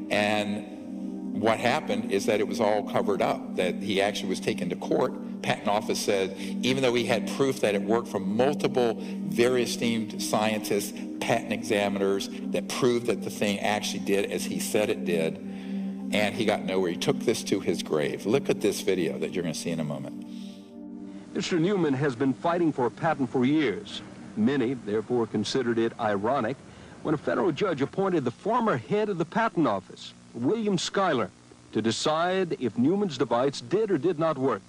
And what happened is that it was all covered up, that he actually was taken to court. Patent office said, even though he had proof that it worked from multiple very esteemed scientists, patent examiners, that proved that the thing actually did as he said it did, and he got nowhere. He took this to his grave. Look at this video that you're going to see in a moment. Mr. Newman has been fighting for a patent for years. Many, therefore, considered it ironic when a federal judge appointed the former head of the patent office, William Schuyler, to decide if Newman's device did or did not work.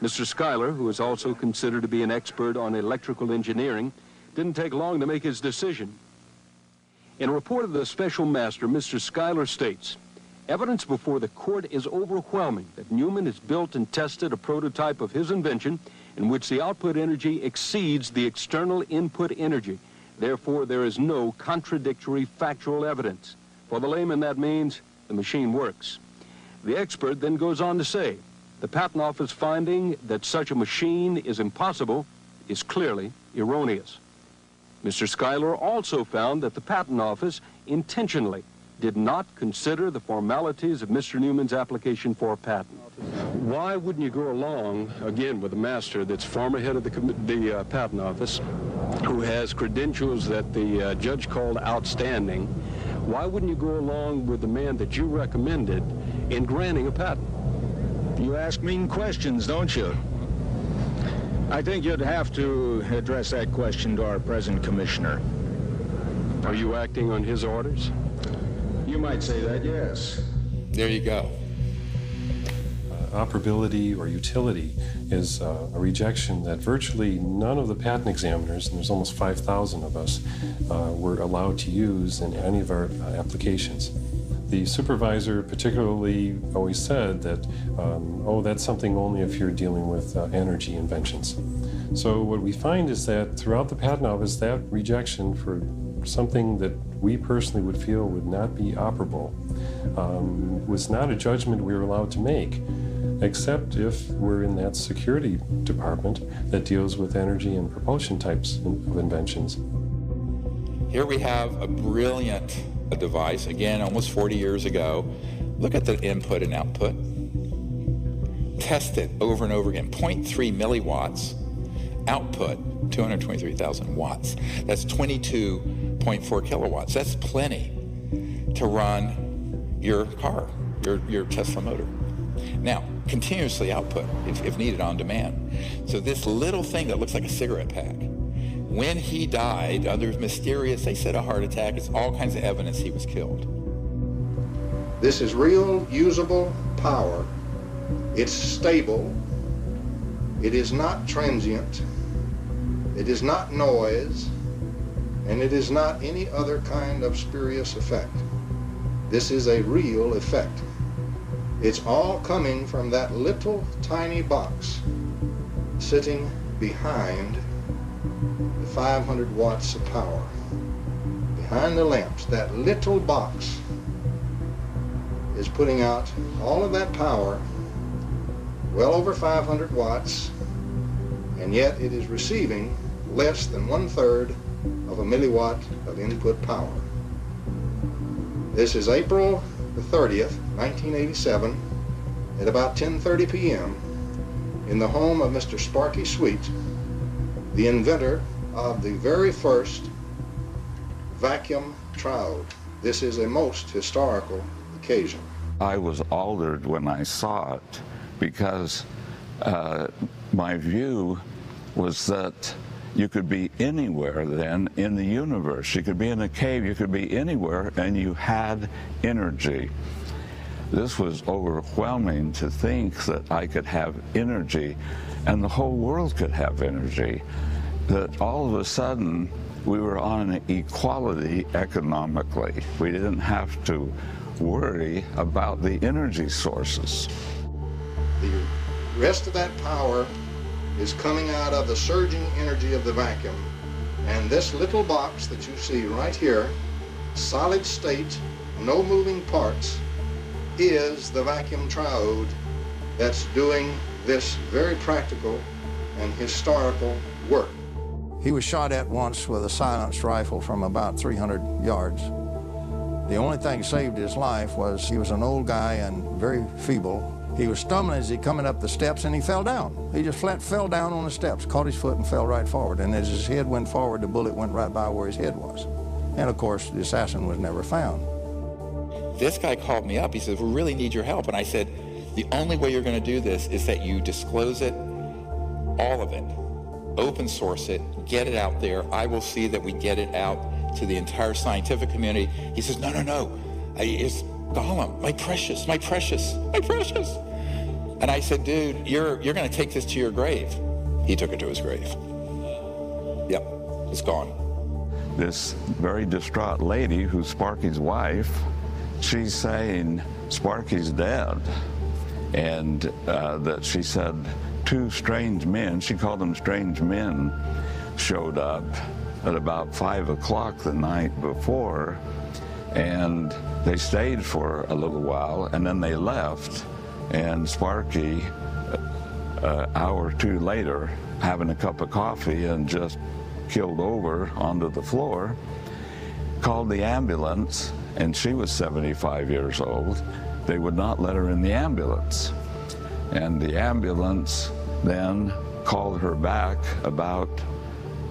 Mr. Schuyler, who is also considered to be an expert on electrical engineering, didn't take long to make his decision. In a report of the special master, Mr. Schuyler states, evidence before the court is overwhelming that Newman has built and tested a prototype of his invention in which the output energy exceeds the external input energy Therefore, there is no contradictory factual evidence. For the layman, that means the machine works. The expert then goes on to say, the Patent Office finding that such a machine is impossible is clearly erroneous. Mr. Schuyler also found that the Patent Office intentionally did not consider the formalities of Mr. Newman's application for a patent. Why wouldn't you go along, again, with a master that's former head of the, the uh, Patent Office, who has credentials that the uh, judge called outstanding? Why wouldn't you go along with the man that you recommended in granting a patent? You ask mean questions, don't you? I think you'd have to address that question to our present commissioner. Are you acting on his orders? You might say that, yes. There you go. Uh, operability or utility is uh, a rejection that virtually none of the patent examiners, and there's almost 5,000 of us, uh, were allowed to use in any of our uh, applications. The supervisor particularly always said that, um, oh, that's something only if you're dealing with uh, energy inventions. So what we find is that throughout the patent office, that rejection for something that we personally would feel would not be operable um, was not a judgment we were allowed to make, except if we're in that security department that deals with energy and propulsion types of inventions. Here we have a brilliant device, again, almost 40 years ago. Look at the input and output. Test it over and over again. 0.3 milliwatts, output 223,000 watts. That's 22.4 kilowatts. That's plenty to run your car, your, your Tesla motor. Now, continuously output if, if needed on demand. So this little thing that looks like a cigarette pack, when he died, under mysterious, they said a heart attack, it's all kinds of evidence he was killed. This is real, usable power. It's stable. It is not transient. It is not noise. And it is not any other kind of spurious effect. This is a real effect. It's all coming from that little tiny box sitting behind the 500 watts of power. Behind the lamps, that little box is putting out all of that power, well over 500 watts, and yet it is receiving less than one third of a milliwatt of input power. This is April the 30th, 1987, at about 10.30 p.m. in the home of Mr. Sparky Sweet, the inventor of the very first vacuum triode. This is a most historical occasion. I was altered when I saw it because uh, my view was that you could be anywhere then in the universe. You could be in a cave, you could be anywhere, and you had energy. This was overwhelming to think that I could have energy and the whole world could have energy. That all of a sudden we were on an equality economically. We didn't have to worry about the energy sources. The rest of that power is coming out of the surging energy of the vacuum. And this little box that you see right here, solid state, no moving parts, is the vacuum triode that's doing this very practical and historical work. He was shot at once with a silenced rifle from about 300 yards. The only thing saved his life was he was an old guy and very feeble. He was stumbling as he coming up the steps and he fell down. He just flat fell down on the steps, caught his foot and fell right forward. And as his head went forward, the bullet went right by where his head was. And of course, the assassin was never found. This guy called me up. He said, we really need your help. And I said, the only way you're going to do this is that you disclose it, all of it, open source it, get it out there. I will see that we get it out to the entire scientific community. He says, no, no, no. I, Gollum, my precious, my precious, my precious. And I said, dude, you're, you're going to take this to your grave. He took it to his grave. Yep, it's gone. This very distraught lady, who's Sparky's wife, she's saying Sparky's dead. And uh, that she said two strange men, she called them strange men, showed up at about five o'clock the night before And they stayed for a little while, and then they left. And Sparky, an uh, hour or two later, having a cup of coffee and just killed over onto the floor, called the ambulance, and she was 75 years old. They would not let her in the ambulance. And the ambulance then called her back about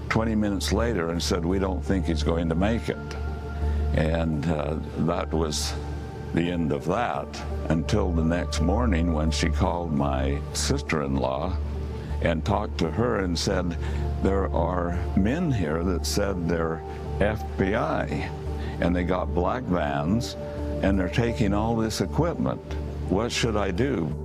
20 minutes later and said, We don't think he's going to make it. And uh, that was the end of that until the next morning when she called my sister in law and talked to her and said, There are men here that said they're FBI and they got black vans and they're taking all this equipment. What should I do?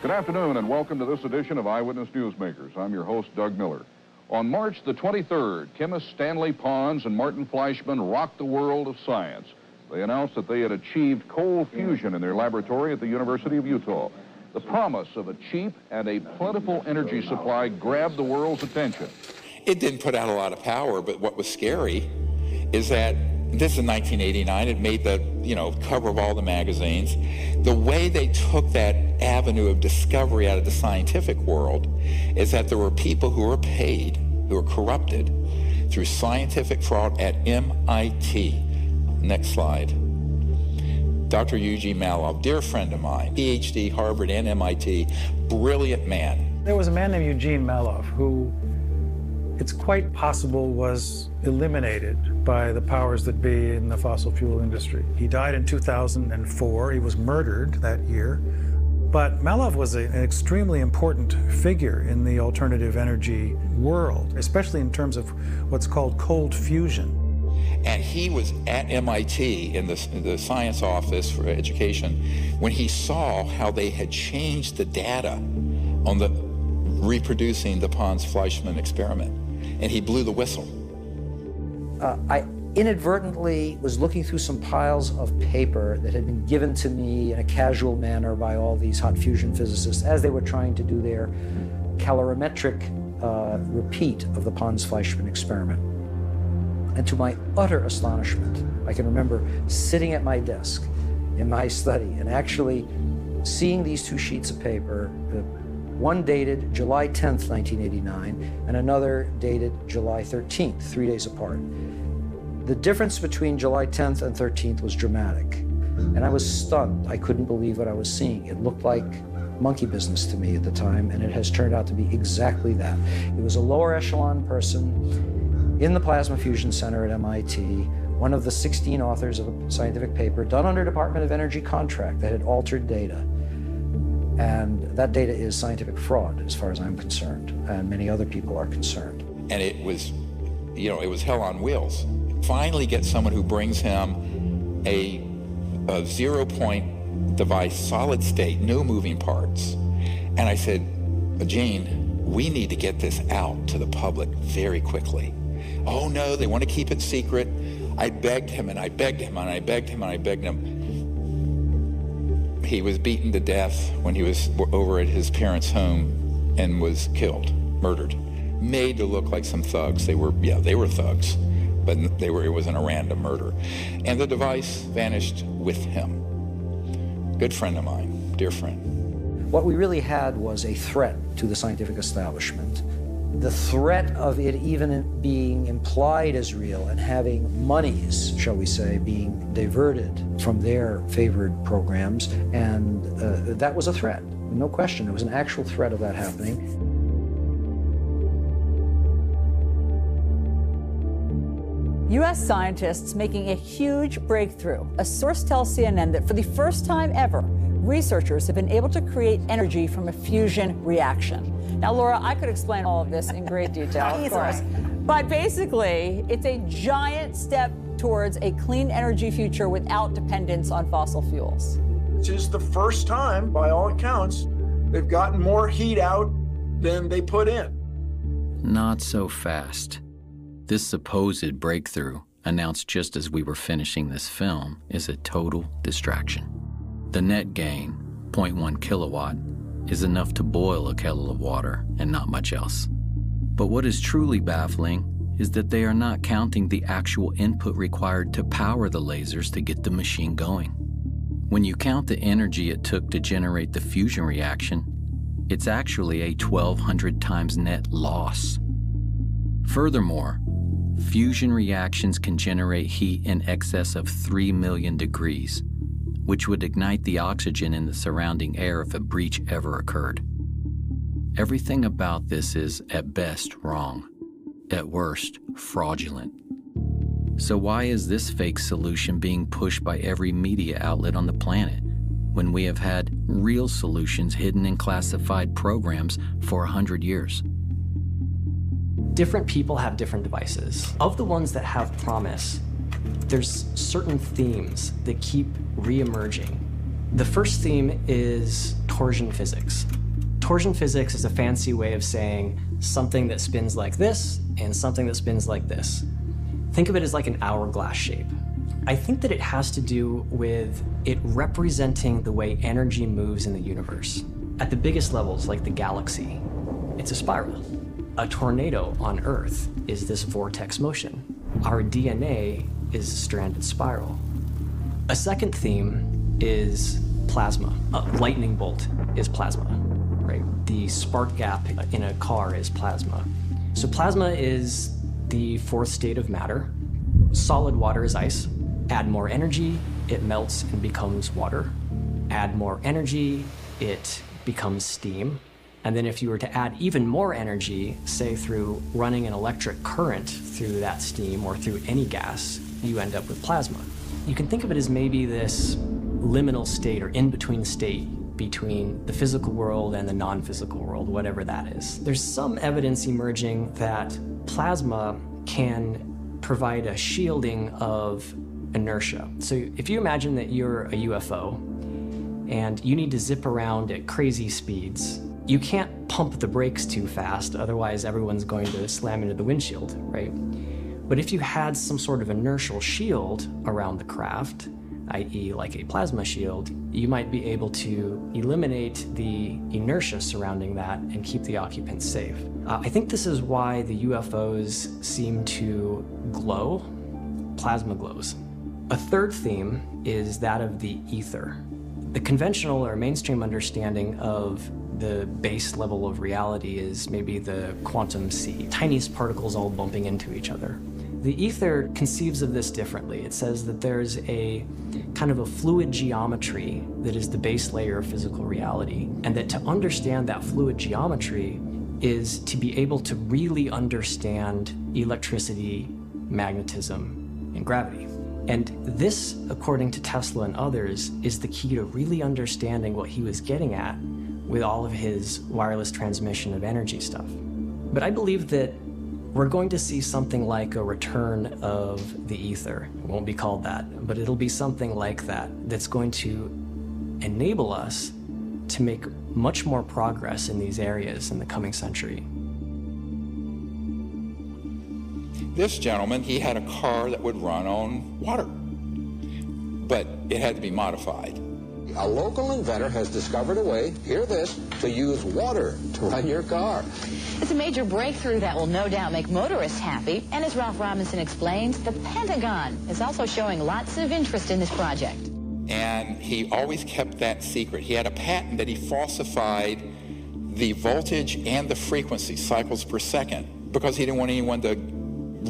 Good afternoon and welcome to this edition of Eyewitness Newsmakers. I'm your host, Doug Miller. On March the 23rd, chemists Stanley Pons and Martin Fleischmann rocked the world of science. They announced that they had achieved cold fusion in their laboratory at the University of Utah. The promise of a cheap and a plentiful energy supply grabbed the world's attention. It didn't put out a lot of power, but what was scary is that this is 1989. It made the, you know, cover of all the magazines. The way they took that avenue of discovery out of the scientific world is that there were people who were paid, who were corrupted through scientific fraud at MIT. Next slide. Dr. Eugene Mallove, dear friend of mine, PhD, Harvard and MIT, brilliant man. There was a man named Eugene Mallove who it's quite possible was eliminated by the powers that be in the fossil fuel industry. He died in 2004. He was murdered that year. But Mallove was a, an extremely important figure in the alternative energy world, especially in terms of what's called cold fusion. And he was at MIT in the, in the science office for education when he saw how they had changed the data on the reproducing the Pons-Fleischmann experiment and he blew the whistle. Uh, I inadvertently was looking through some piles of paper that had been given to me in a casual manner by all these hot fusion physicists as they were trying to do their calorimetric uh, repeat of the Pons-Fleischmann experiment. And to my utter astonishment, I can remember sitting at my desk in my study and actually seeing these two sheets of paper, one dated July 10th, 1989, and another dated July 13th, three days apart. The difference between July 10th and 13th was dramatic. And I was stunned. I couldn't believe what I was seeing. It looked like monkey business to me at the time, and it has turned out to be exactly that. It was a lower echelon person in the Plasma Fusion Center at MIT, one of the 16 authors of a scientific paper done under Department of Energy contract that had altered data. And that data is scientific fraud, as far as I'm concerned, and many other people are concerned. And it was, you know, it was hell on wheels. Finally, get someone who brings him a, a zero point device, solid state, no moving parts. And I said, Gene, we need to get this out to the public very quickly. Oh no, they want to keep it secret. I begged him and I begged him and I begged him and I begged him. He was beaten to death when he was over at his parents' home and was killed, murdered, made to look like some thugs. They were, yeah, they were thugs, but they were. It wasn't a random murder, and the device vanished with him. Good friend of mine, dear friend. What we really had was a threat to the scientific establishment the threat of it even being implied as real and having monies, shall we say, being diverted from their favored programs. And uh, that was a threat, no question. It was an actual threat of that happening. U.S. scientists making a huge breakthrough. A source tells CNN that for the first time ever, researchers have been able to create energy from a fusion reaction. Now, Laura, I could explain all of this in great detail, of course. But basically, it's a giant step towards a clean energy future without dependence on fossil fuels. This is the first time, by all accounts, they've gotten more heat out than they put in. Not so fast. This supposed breakthrough, announced just as we were finishing this film, is a total distraction. The net gain 0.1 kilowatt, is enough to boil a kettle of water and not much else. But what is truly baffling is that they are not counting the actual input required to power the lasers to get the machine going. When you count the energy it took to generate the fusion reaction, it's actually a 1200 times net loss. Furthermore, fusion reactions can generate heat in excess of 3 million degrees, which would ignite the oxygen in the surrounding air if a breach ever occurred. Everything about this is, at best, wrong at worst, fraudulent. So, why is this fake solution being pushed by every media outlet on the planet when we have had real solutions hidden in classified programs for 100 years? Different people have different devices. Of the ones that have promise, there's certain themes that keep re-emerging. The first theme is torsion physics. Torsion physics is a fancy way of saying something that spins like this and something that spins like this. Think of it as like an hourglass shape. I think that it has to do with it representing the way energy moves in the universe. At the biggest levels, like the galaxy, it's a spiral. A tornado on Earth is this vortex motion. Our DNA is a stranded spiral. A second theme is plasma. A lightning bolt is plasma, right? The spark gap in a car is plasma. So plasma is the fourth state of matter. Solid water is ice. Add more energy, it melts and becomes water. Add more energy, it becomes steam. And then if you were to add even more energy, say through running an electric current through that steam or through any gas, you end up with plasma. You can think of it as maybe this liminal state or in-between state between the physical world and the non physical world, whatever that is. There's some evidence emerging that plasma can provide a shielding of inertia. So if you imagine that you're a UFO and you need to zip around at crazy speeds, you can't pump the brakes too fast, otherwise, everyone's going to slam into the windshield, right? But if you had some sort of inertial shield around the craft, i.e., like a plasma shield, you might be able to eliminate the inertia surrounding that and keep the occupants safe. Uh, I think this is why the UFOs seem to glow, plasma glows. A third theme is that of the ether. The conventional or mainstream understanding of the base level of reality is maybe the quantum sea, tiniest particles all bumping into each other. The ether conceives of this differently. It says that there's a kind of a fluid geometry that is the base layer of physical reality, and that to understand that fluid geometry is to be able to really understand electricity, magnetism, and gravity. And this, according to Tesla and others, is the key to really understanding what he was getting at with all of his wireless transmission of energy stuff. But I believe that we're going to see something like a return of the ether. It won't be called that, but it'll be something like that that's going to enable us to make much more progress in these areas in the coming century. This gentleman, he had a car that would run on water, but it had to be modified a local inventor has discovered a way, hear this, to use water to run your car. It's a major breakthrough that will no doubt make motorists happy. And as Ralph Robinson explains, the Pentagon is also showing lots of interest in this project. And he always kept that secret. He had a patent that he falsified the voltage and the frequency cycles per second because he didn't want anyone to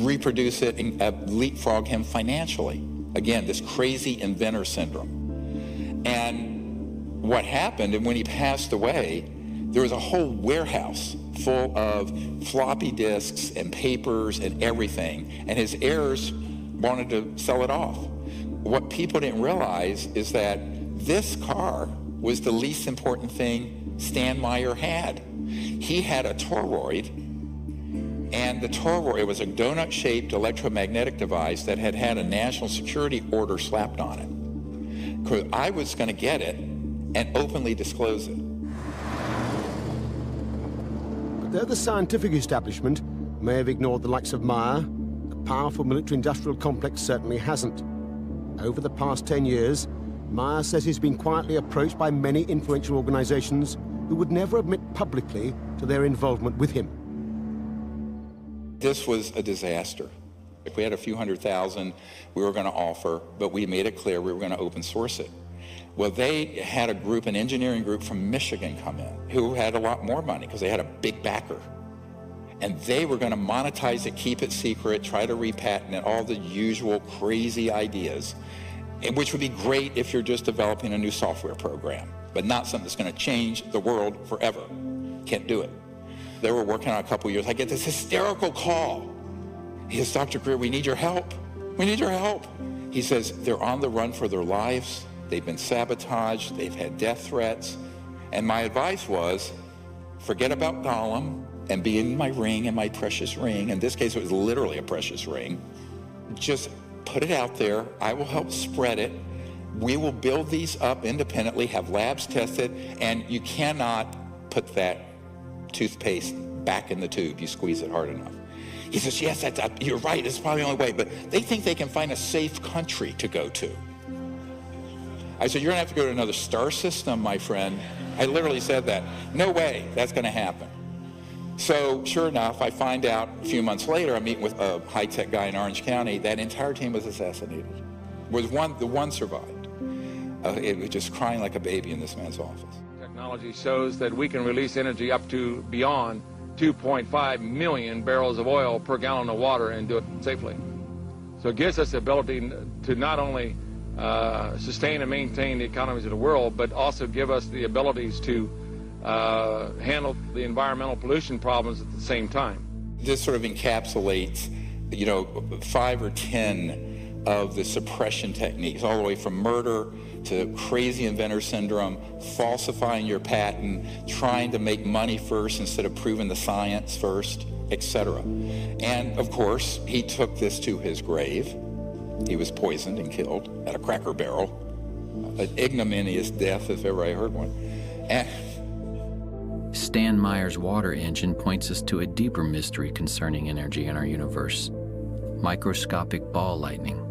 reproduce it and uh, leapfrog him financially. Again, this crazy inventor syndrome. And what happened, and when he passed away, there was a whole warehouse full of floppy disks and papers and everything. And his heirs wanted to sell it off. What people didn't realize is that this car was the least important thing Stan Meyer had. He had a toroid, and the toroid was a donut-shaped electromagnetic device that had had a national security order slapped on it. I was going to get it and openly disclose it. But though the scientific establishment may have ignored the likes of Meyer, the powerful military-industrial complex certainly hasn't. Over the past 10 years, Meyer says he's been quietly approached by many influential organizations who would never admit publicly to their involvement with him. This was a disaster. If we had a few hundred thousand, we were going to offer, but we made it clear we were going to open source it. Well, they had a group, an engineering group from Michigan come in who had a lot more money because they had a big backer. And they were going to monetize it, keep it secret, try to repatent it, all the usual crazy ideas, which would be great if you're just developing a new software program, but not something that's going to change the world forever. Can't do it. They were working on a couple years. I get this hysterical call. He says, Dr. Greer, we need your help. We need your help. He says, they're on the run for their lives. They've been sabotaged. They've had death threats. And my advice was, forget about Gollum and be in my ring and my precious ring. In this case, it was literally a precious ring. Just put it out there. I will help spread it. We will build these up independently, have labs tested, and you cannot put that toothpaste back in the tube. You squeeze it hard enough. He says, yes, that's, you're right. It's probably the only way. But they think they can find a safe country to go to. I said, you're going to have to go to another star system, my friend. I literally said that. No way that's going to happen. So sure enough, I find out a few months later, I'm meeting with a high-tech guy in Orange County. That entire team was assassinated. Was one, the one survived. Uh, it was just crying like a baby in this man's office. Technology shows that we can release energy up to beyond 2.5 million barrels of oil per gallon of water and do it safely. So it gives us the ability to not only uh, sustain and maintain the economies of the world, but also give us the abilities to uh, handle the environmental pollution problems at the same time. This sort of encapsulates, you know, five or ten of the suppression techniques, all the way from murder to crazy inventor syndrome, falsifying your patent, trying to make money first instead of proving the science first, etc. And of course, he took this to his grave. He was poisoned and killed at a cracker barrel. An ignominious death, if ever I heard one. And Stan Meyer's water engine points us to a deeper mystery concerning energy in our universe microscopic ball lightning.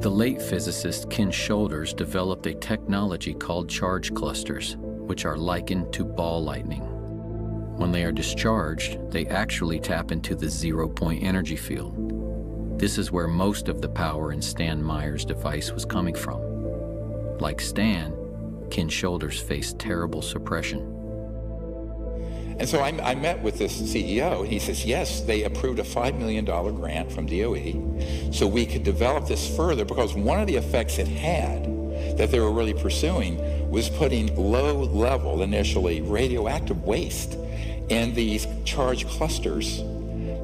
The late physicist Ken Shoulders developed a technology called charge clusters, which are likened to ball lightning. When they are discharged, they actually tap into the zero point energy field. This is where most of the power in Stan Meyer's device was coming from. Like Stan, Ken Shoulders faced terrible suppression. And so I, I, met with this CEO, and he says, yes, they approved a $5 million grant from DOE so we could develop this further because one of the effects it had that they were really pursuing was putting low-level, initially, radioactive waste in these charge clusters.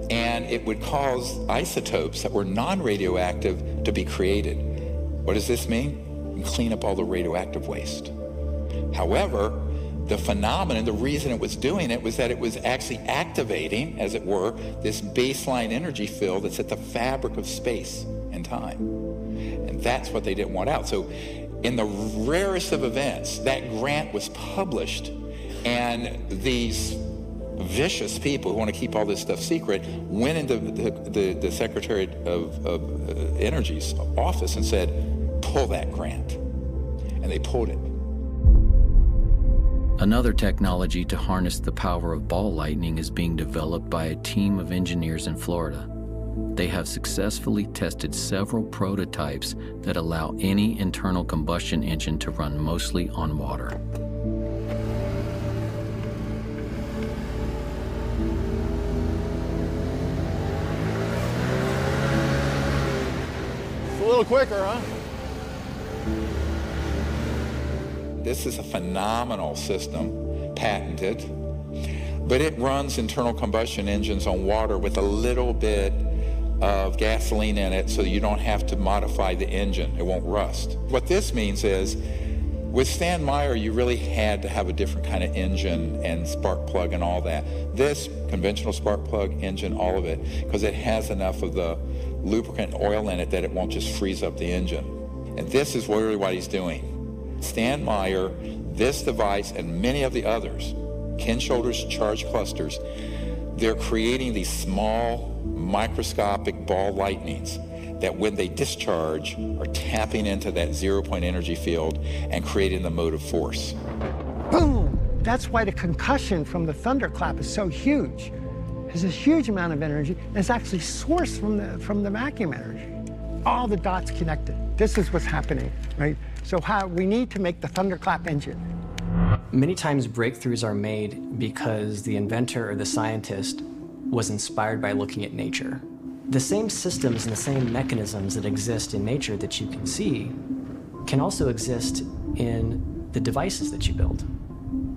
And it would cause isotopes that were non-radioactive to be created. What does this mean? clean up all the radioactive waste. However, the phenomenon, the reason it was doing it was that it was actually activating, as it were, this baseline energy field that's at the fabric of space and time. And that's what they didn't want out. So in the rarest of events, that grant was published and these vicious people who want to keep all this stuff secret went into the, the, the Secretary of, of uh, Energy's office and said, pull that grant. And they pulled it. Another technology to harness the power of ball lightning is being developed by a team of engineers in Florida. They have successfully tested several prototypes that allow any internal combustion engine to run mostly on water. It's a little quicker, huh? This is a phenomenal system, patented, but it runs internal combustion engines on water with a little bit of gasoline in it so you don't have to modify the engine. It won't rust. What this means is with Stan Meyer, you really had to have a different kind of engine and spark plug and all that. This conventional spark plug engine, all of it, because it has enough of the lubricant oil in it that it won't just freeze up the engine. And this is really what he's doing. Stan Meyer, this device, and many of the others, Ken Shoulders charge clusters, they're creating these small microscopic ball lightnings that when they discharge are tapping into that zero point energy field and creating the motive force. Boom! That's why the concussion from the thunderclap is so huge. There's a huge amount of energy, and it's actually sourced from the, from the vacuum energy. All the dots connected. This is what's happening, right? So how, we need to make the thunderclap engine. Many times breakthroughs are made because the inventor or the scientist was inspired by looking at nature. The same systems and the same mechanisms that exist in nature that you can see can also exist in the devices that you build.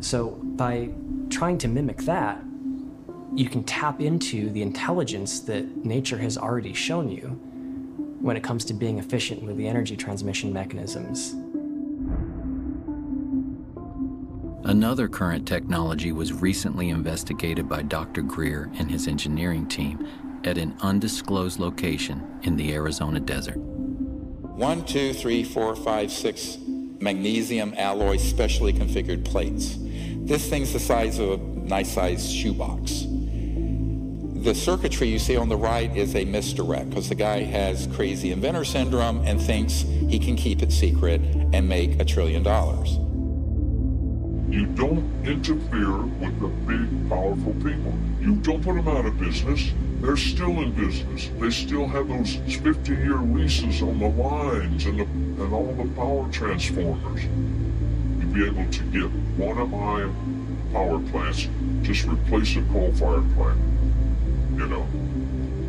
So by trying to mimic that, you can tap into the intelligence that nature has already shown you when it comes to being efficient with the energy transmission mechanisms. Another current technology was recently investigated by Dr. Greer and his engineering team at an undisclosed location in the Arizona desert. One, two, three, four, five, six magnesium alloy specially configured plates. This thing's the size of a nice sized shoebox. The circuitry you see on the right is a misdirect because the guy has crazy inventor syndrome and thinks he can keep it secret and make a trillion dollars. You don't interfere with the big, powerful people. You don't put them out of business. They're still in business. They still have those 50-year leases on the lines and, the, and all the power transformers. You'd be able to get one of my power plants, just replace a coal-fired plant, you know.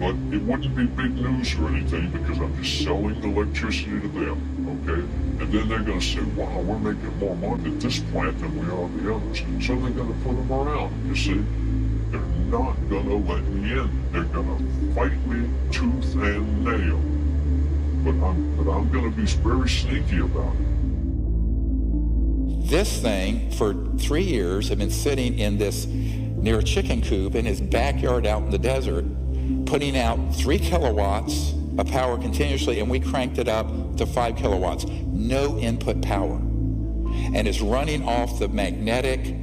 But it wouldn't be big news or anything because I'm just selling the electricity to them, okay? And then they're going to say, wow, we're making more money at this plant than we are at the others. So they're going to put them around, you see? They're not going to let me in. They're going to fight me tooth and nail. But I'm, but I'm going to be very sneaky about it. This thing, for three years, had been sitting in this near a chicken coop in his backyard out in the desert, putting out three kilowatts of power continuously, and we cranked it up to five kilowatts. No input power. And it's running off the magnetic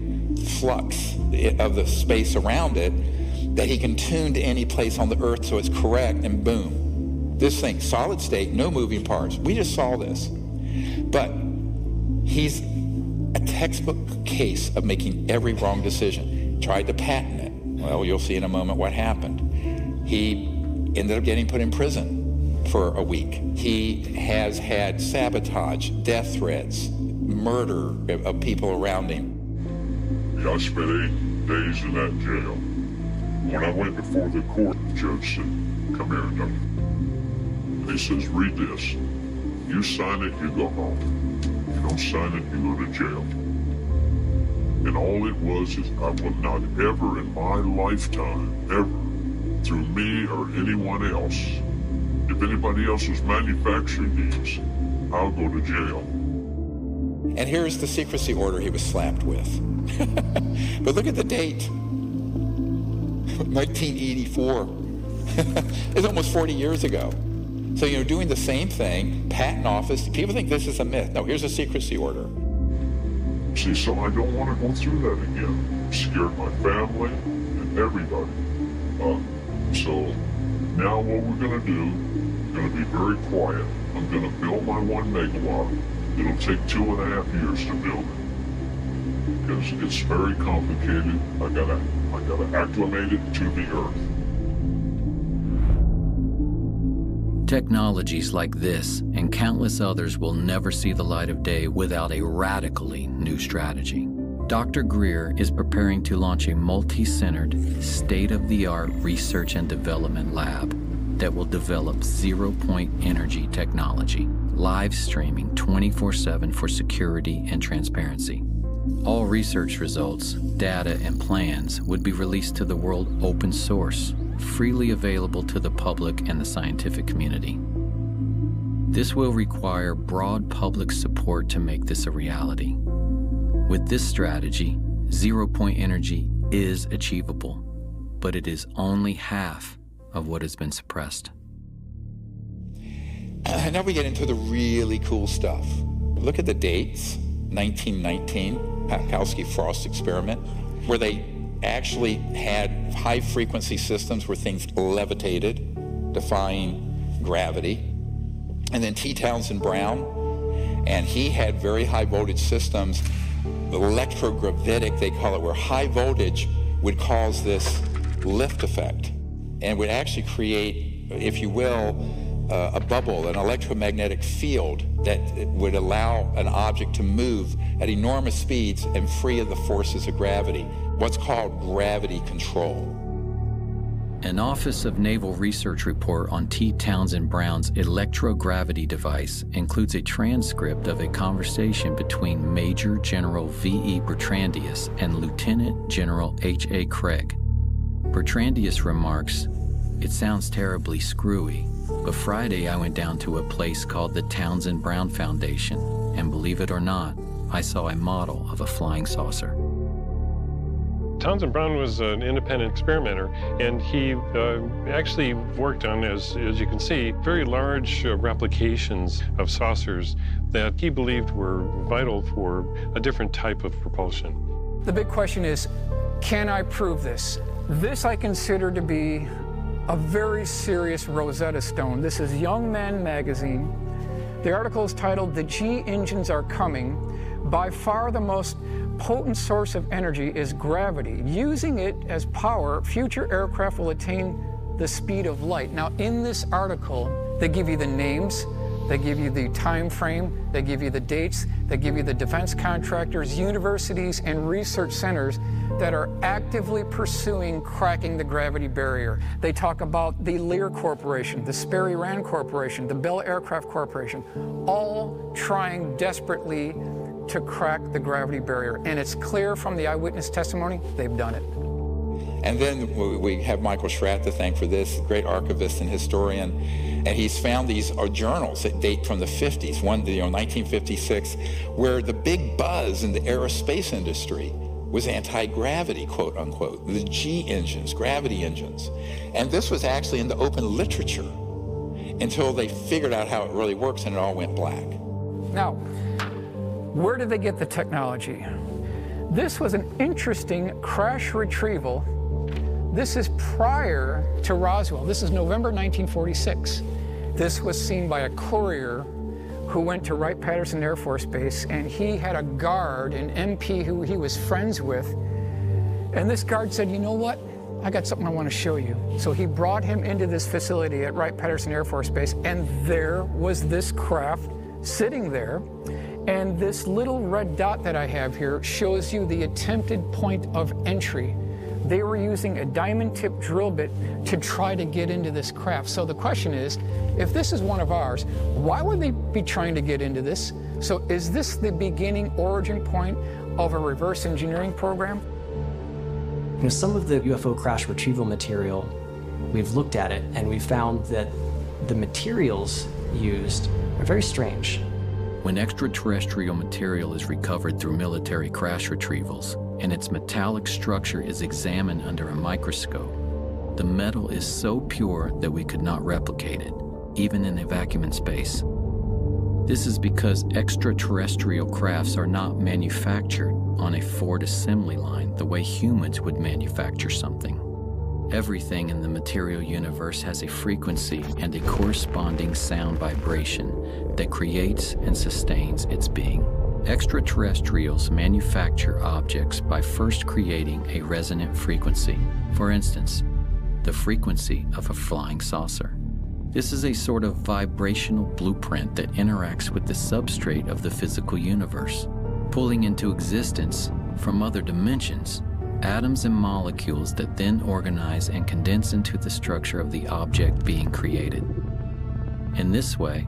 flux of the space around it that he can tune to any place on the earth so it's correct, and boom. This thing, solid state, no moving parts. We just saw this. But he's a textbook case of making every wrong decision. Tried to patent it. Well, you'll see in a moment what happened. He ended up getting put in prison for a week. He has had sabotage, death threats, murder of people around him. I spent eight days in that jail. When I went before the court, the judge said, come here, Doug. He says, read this. You sign it, you go home. You don't sign it, you go to jail. And all it was is I will not ever in my lifetime, ever, through me or anyone else, if anybody else is manufacturing these, I'll go to jail. And here's the secrecy order he was slapped with. but look at the date 1984. it's almost 40 years ago. So, you know, doing the same thing, patent office, people think this is a myth. No, here's a secrecy order. See, so I don't want to go through that again. Scared my family and everybody. Uh, so now what we're going to do, we're going to be very quiet. I'm going to build my one megawatt. It'll take two and a half years to build it. Because it's very complicated. I gotta, I gotta acclimate it to the earth. Technologies like this and countless others will never see the light of day without a radically new strategy. Dr. Greer is preparing to launch a multi centered, state of the art research and development lab that will develop zero point energy technology, live streaming 24 7 for security and transparency. All research results, data, and plans would be released to the world open source freely available to the public and the scientific community. This will require broad public support to make this a reality. With this strategy, zero point energy is achievable, but it is only half of what has been suppressed. Uh, now we get into the really cool stuff. Look at the dates 1919, Pakowski Frost experiment, where they actually had high frequency systems where things levitated, defying gravity. And then T. Townsend Brown, and he had very high voltage systems, electrogravitic, they call it, where high voltage would cause this lift effect and would actually create, if you will, uh, a bubble, an electromagnetic field that would allow an object to move at enormous speeds and free of the forces of gravity, what's called gravity control. An Office of Naval Research report on T. Townsend Brown's electrogravity device includes a transcript of a conversation between Major General V.E. Bertrandias and Lieutenant General H.A. Craig. Bertrandias remarks, It sounds terribly screwy, but Friday I went down to a place called the Townsend Brown Foundation, and believe it or not, I saw a model of a flying saucer. Townsend Brown was an independent experimenter, and he uh, actually worked on, as, as you can see, very large uh, replications of saucers that he believed were vital for a different type of propulsion. The big question is, can I prove this? This I consider to be a very serious Rosetta Stone. This is Young Men magazine. The article is titled, The G Engines Are Coming. By far the most potent source of energy is gravity. Using it as power, future aircraft will attain the speed of light. Now, in this article, they give you the names, they give you the time frame, they give you the dates, they give you the defense contractors, universities, and research centers that are actively pursuing cracking the gravity barrier. They talk about the Lear Corporation, the Sperry Rand Corporation, the Bell Aircraft Corporation, all trying desperately to crack the gravity barrier. And it's clear from the eyewitness testimony, they've done it. And then we have Michael Schratt to thank for this, great archivist and historian. And he's found these uh, journals that date from the 50s, one, you know, 1956, where the big buzz in the aerospace industry was anti-gravity, quote unquote, the G engines, gravity engines. And this was actually in the open literature until they figured out how it really works and it all went black. Now, where did they get the technology? This was an interesting crash retrieval. This is prior to Roswell. This is November 1946. This was seen by a courier who went to Wright-Patterson Air Force Base, and he had a guard, an MP who he was friends with, and this guard said, you know what? I got something I want to show you. So he brought him into this facility at Wright-Patterson Air Force Base, and there was this craft sitting there. And this little red dot that I have here shows you the attempted point of entry. They were using a diamond tip drill bit to try to get into this craft. So the question is, if this is one of ours, why would they be trying to get into this? So is this the beginning origin point of a reverse engineering program? You know, some of the UFO crash retrieval material, we've looked at it and we found that the materials used are very strange. When extraterrestrial material is recovered through military crash retrievals and its metallic structure is examined under a microscope, the metal is so pure that we could not replicate it, even in a vacuum in space. This is because extraterrestrial crafts are not manufactured on a Ford assembly line the way humans would manufacture something. Everything in the material universe has a frequency and a corresponding sound vibration that creates and sustains its being. Extraterrestrials manufacture objects by first creating a resonant frequency. For instance, the frequency of a flying saucer. This is a sort of vibrational blueprint that interacts with the substrate of the physical universe, pulling into existence from other dimensions atoms and molecules that then organize and condense into the structure of the object being created. In this way,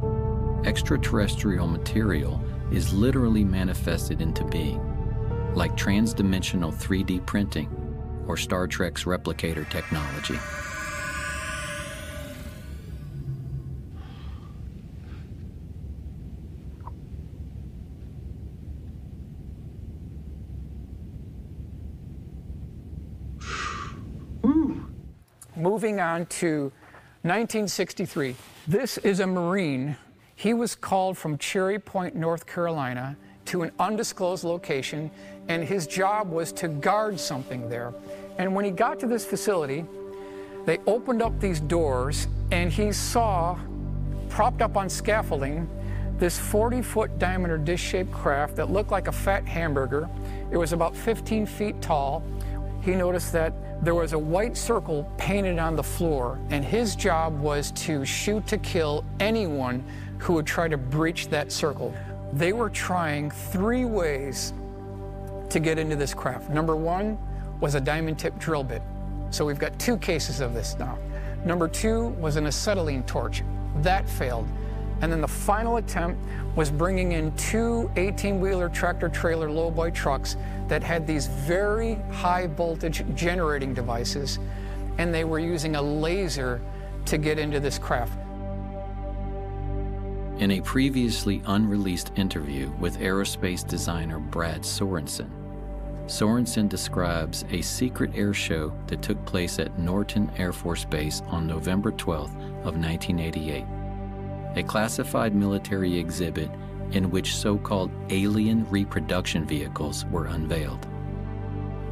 extraterrestrial material is literally manifested into being, like transdimensional 3D printing or Star Trek's replicator technology. Moving on to 1963. This is a Marine. He was called from Cherry Point, North Carolina to an undisclosed location, and his job was to guard something there. And when he got to this facility, they opened up these doors, and he saw propped up on scaffolding this 40 foot diameter dish shaped craft that looked like a fat hamburger. It was about 15 feet tall. He noticed that there was a white circle painted on the floor, and his job was to shoot to kill anyone who would try to breach that circle. They were trying three ways to get into this craft. Number one was a diamond tip drill bit. So we've got two cases of this now. Number two was an acetylene torch. That failed. And then the final attempt was bringing in two 18-wheeler tractor-trailer lowboy trucks that had these very high voltage generating devices, and they were using a laser to get into this craft. In a previously unreleased interview with aerospace designer Brad Sorensen, Sorensen describes a secret air show that took place at Norton Air Force Base on November 12th of 1988 a classified military exhibit in which so called alien reproduction vehicles were unveiled.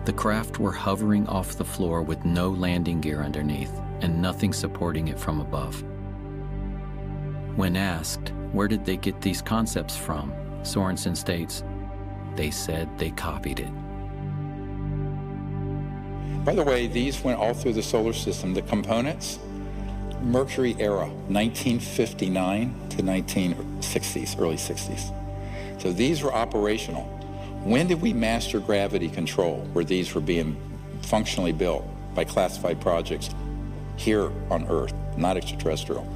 The craft were hovering off the floor with no landing gear underneath and nothing supporting it from above. When asked, where did they get these concepts from? Sorensen states, they said they copied it. By the way, these went all through the solar system. The components Mercury era, 1959 to 1960s, early 60s. So these were operational. When did we master gravity control where these were being functionally built by classified projects here on Earth, not extraterrestrial?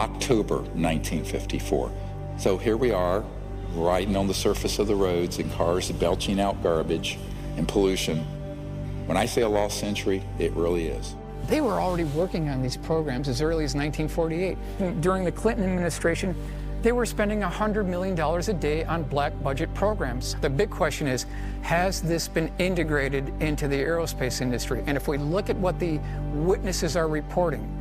October 1954. So here we are, riding on the surface of the roads in cars belching out garbage and pollution. When I say a lost century, it really is. They were already working on these programs as early as 1948. During the Clinton administration, they were spending $100 million a day on black budget programs. The big question is, has this been integrated into the aerospace industry? And if we look at what the witnesses are reporting,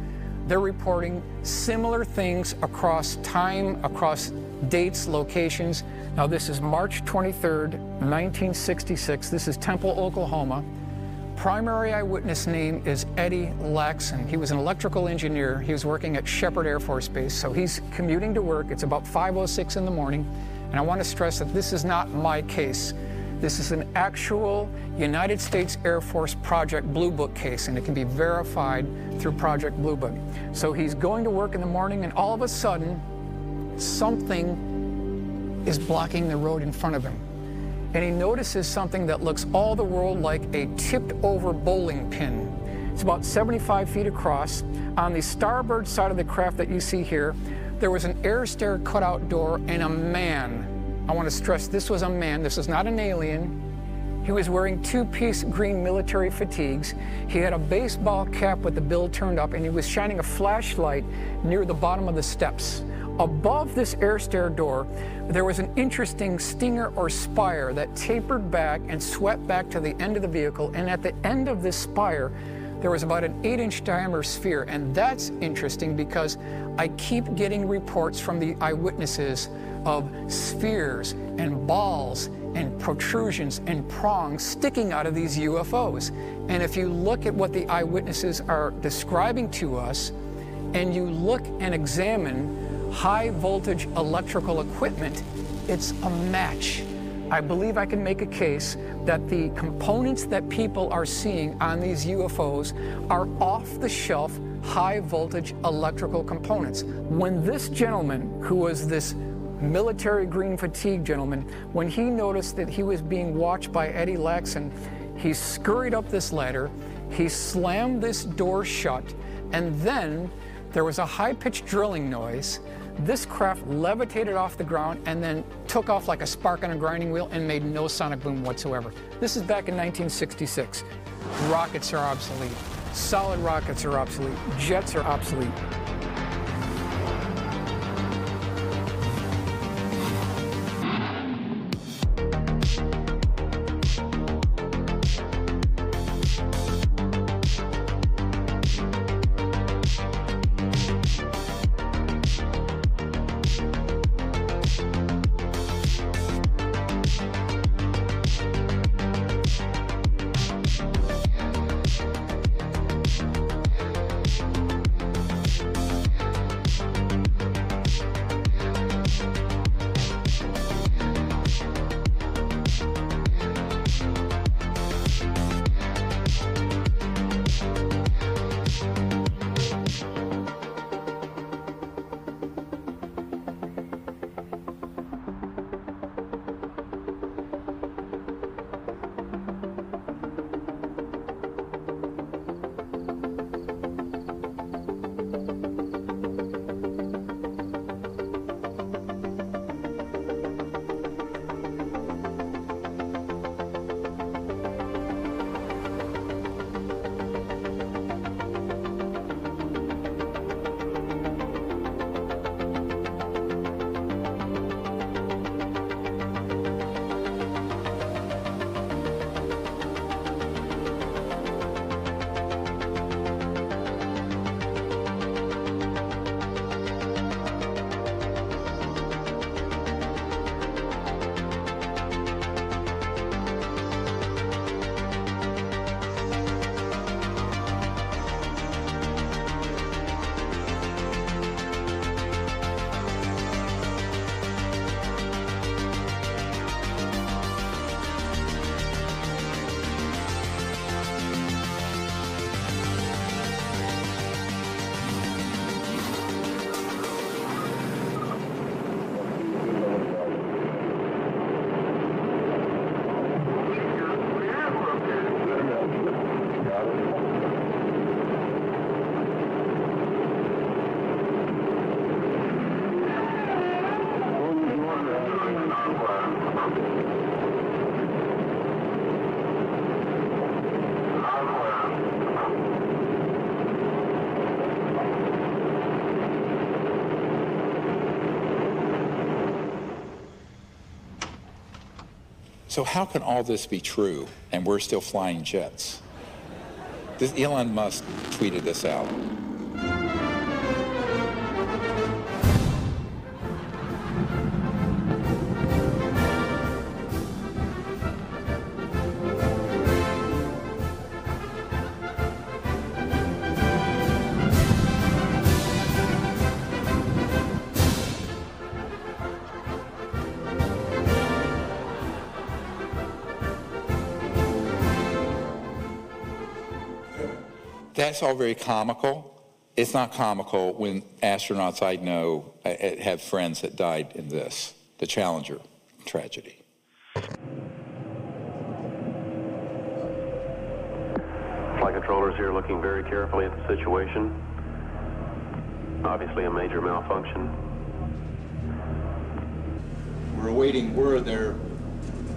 they're reporting similar things across time, across dates, locations. Now, this is March 23rd, 1966. This is Temple, Oklahoma primary eyewitness name is Eddie Laxon. He was an electrical engineer. He was working at Sheppard Air Force Base, so he's commuting to work. It's about 5.06 in the morning, and I want to stress that this is not my case. This is an actual United States Air Force Project Blue Book case, and it can be verified through Project Blue Book. So he's going to work in the morning, and all of a sudden, something is blocking the road in front of him and he notices something that looks all the world like a tipped over bowling pin. It's about 75 feet across. On the starboard side of the craft that you see here, there was an air stair cutout door and a man. I want to stress this was a man, this is not an alien. He was wearing two piece green military fatigues. He had a baseball cap with the bill turned up, and he was shining a flashlight near the bottom of the steps. Above this air stair door, there was an interesting stinger or spire that tapered back and swept back to the end of the vehicle. And at the end of this spire, there was about an eight inch diameter sphere. And that's interesting because I keep getting reports from the eyewitnesses of spheres and balls and protrusions and prongs sticking out of these UFOs. And if you look at what the eyewitnesses are describing to us, and you look and examine high voltage electrical equipment, it's a match. I believe I can make a case that the components that people are seeing on these UFOs are off the shelf high voltage electrical components. When this gentleman, who was this military green fatigue gentleman, when he noticed that he was being watched by Eddie Laxon, he scurried up this ladder, he slammed this door shut, and then there was a high pitched drilling noise. This craft levitated off the ground and then took off like a spark on a grinding wheel and made no sonic boom whatsoever. This is back in 1966. Rockets are obsolete. Solid rockets are obsolete. Jets are obsolete. So how can all this be true and we're still flying jets? This Elon Musk tweeted this out. That's all very comical. It's not comical when astronauts I know uh, uh, have friends that died in this, the Challenger tragedy. Flight controllers here looking very carefully at the situation. Obviously a major malfunction. We're awaiting word they're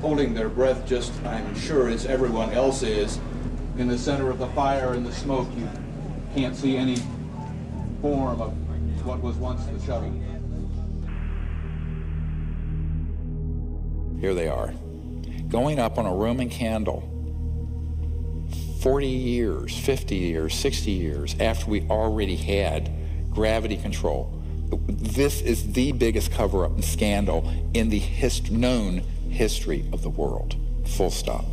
holding their breath just, I'm sure, as everyone else is, in the center of the fire and the smoke, you can't see any form of what was once the shuttle. Here they are, going up on a Roman candle 40 years, 50 years, 60 years after we already had gravity control. This is the biggest cover up and scandal in the hist- known history of the world. Full stop.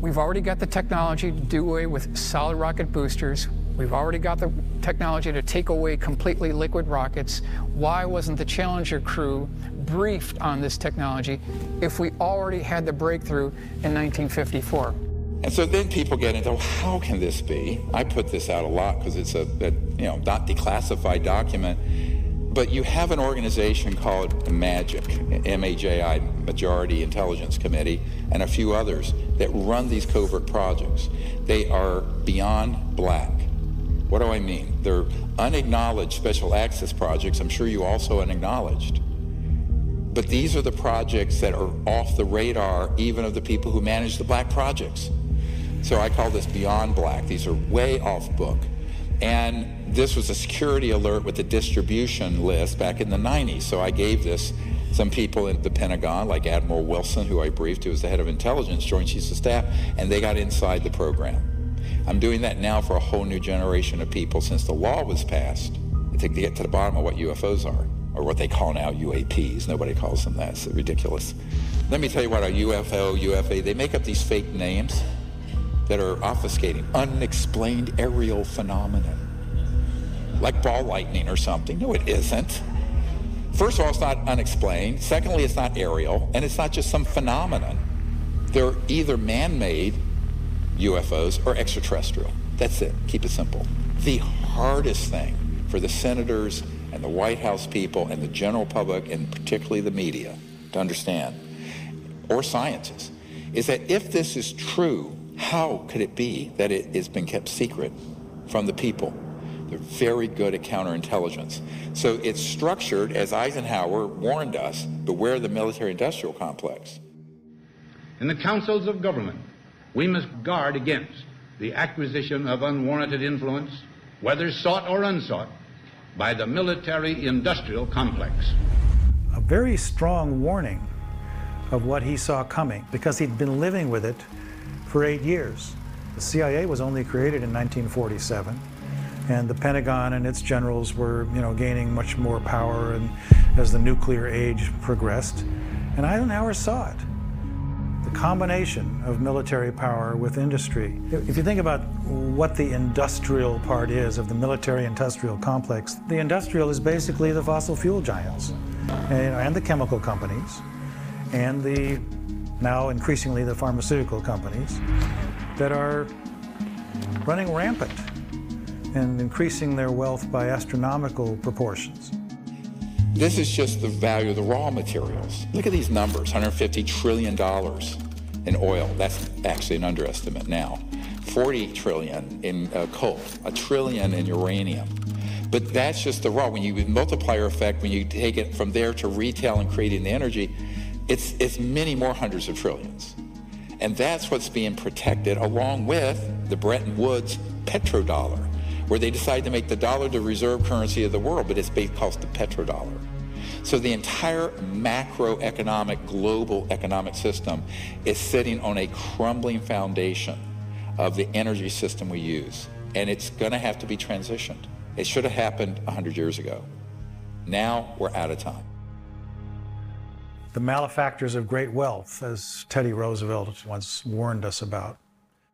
We've already got the technology to do away with solid rocket boosters. We've already got the technology to take away completely liquid rockets. Why wasn't the Challenger crew briefed on this technology if we already had the breakthrough in 1954? And so then people get into, well, how can this be? I put this out a lot because it's a, a, you know, not declassified document. But you have an organization called MAGIC, M-A-J-I, Majority Intelligence Committee, and a few others that run these covert projects. They are beyond black. What do I mean? They're unacknowledged special access projects. I'm sure you also unacknowledged. But these are the projects that are off the radar even of the people who manage the black projects. So I call this beyond black. These are way off book. And this was a security alert with a distribution list back in the 90s. So I gave this some people in the Pentagon, like Admiral Wilson, who I briefed, who was the head of intelligence, Joint Chiefs of Staff, and they got inside the program. I'm doing that now for a whole new generation of people since the law was passed to get to the bottom of what UFOs are, or what they call now UAPs. Nobody calls them that. It's ridiculous. Let me tell you what a UFO, UFA, they make up these fake names that are obfuscating, unexplained aerial phenomenon like ball lightning or something. No, it isn't. First of all, it's not unexplained. Secondly, it's not aerial, and it's not just some phenomenon. They're either man-made UFOs or extraterrestrial. That's it. Keep it simple. The hardest thing for the senators and the White House people and the general public, and particularly the media, to understand, or scientists, is that if this is true, how could it be that it has been kept secret from the people? They're very good at counterintelligence. So it's structured, as Eisenhower warned us, beware the military-industrial complex. In the councils of government, we must guard against the acquisition of unwarranted influence, whether sought or unsought, by the military-industrial complex. A very strong warning of what he saw coming because he'd been living with it for eight years. The CIA was only created in 1947 and the Pentagon and its generals were, you know, gaining much more power and as the nuclear age progressed. And Eisenhower saw it. The combination of military power with industry. If you think about what the industrial part is of the military-industrial complex, the industrial is basically the fossil fuel giants and, and the chemical companies and the now increasingly the pharmaceutical companies that are running rampant and increasing their wealth by astronomical proportions. This is just the value of the raw materials. Look at these numbers, $150 trillion in oil. That's actually an underestimate now. 40 trillion in uh, coal, a trillion in uranium. But that's just the raw. When you multiplier effect, when you take it from there to retail and creating the energy, it's, it's many more hundreds of trillions. And that's what's being protected along with the Bretton Woods petrodollar where they decide to make the dollar the reserve currency of the world, but it's based called the petrodollar. So the entire macroeconomic, global economic system is sitting on a crumbling foundation of the energy system we use. And it's going to have to be transitioned. It should have happened 100 years ago. Now we're out of time. The malefactors of great wealth, as Teddy Roosevelt once warned us about.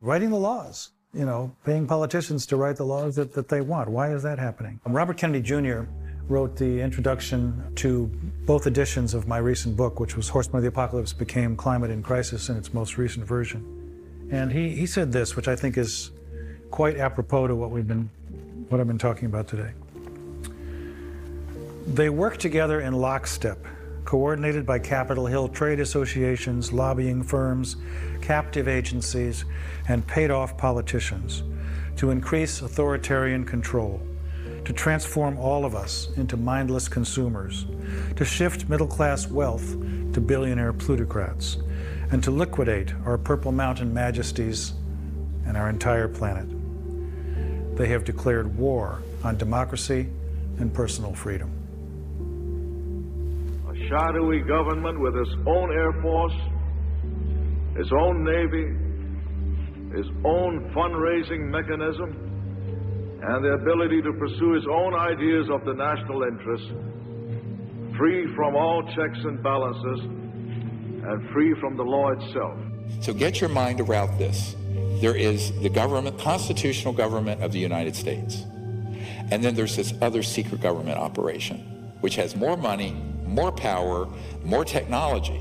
Writing the laws, you know, paying politicians to write the laws that, that they want. Why is that happening? Robert Kennedy Jr. wrote the introduction to both editions of my recent book, which was Horsemen of the Apocalypse Became Climate in Crisis in its most recent version. And he, he said this, which I think is quite apropos to what we've been what I've been talking about today. They work together in lockstep, coordinated by Capitol Hill trade associations, lobbying firms, captive agencies, and paid off politicians to increase authoritarian control, to transform all of us into mindless consumers, to shift middle class wealth to billionaire plutocrats, and to liquidate our Purple Mountain majesties and our entire planet. They have declared war on democracy and personal freedom. Shadowy government with its own Air Force, its own Navy, its own fundraising mechanism, and the ability to pursue its own ideas of the national interest, free from all checks and balances, and free from the law itself. So get your mind around this. There is the government, constitutional government of the United States. And then there's this other secret government operation, which has more money, more power, more technology.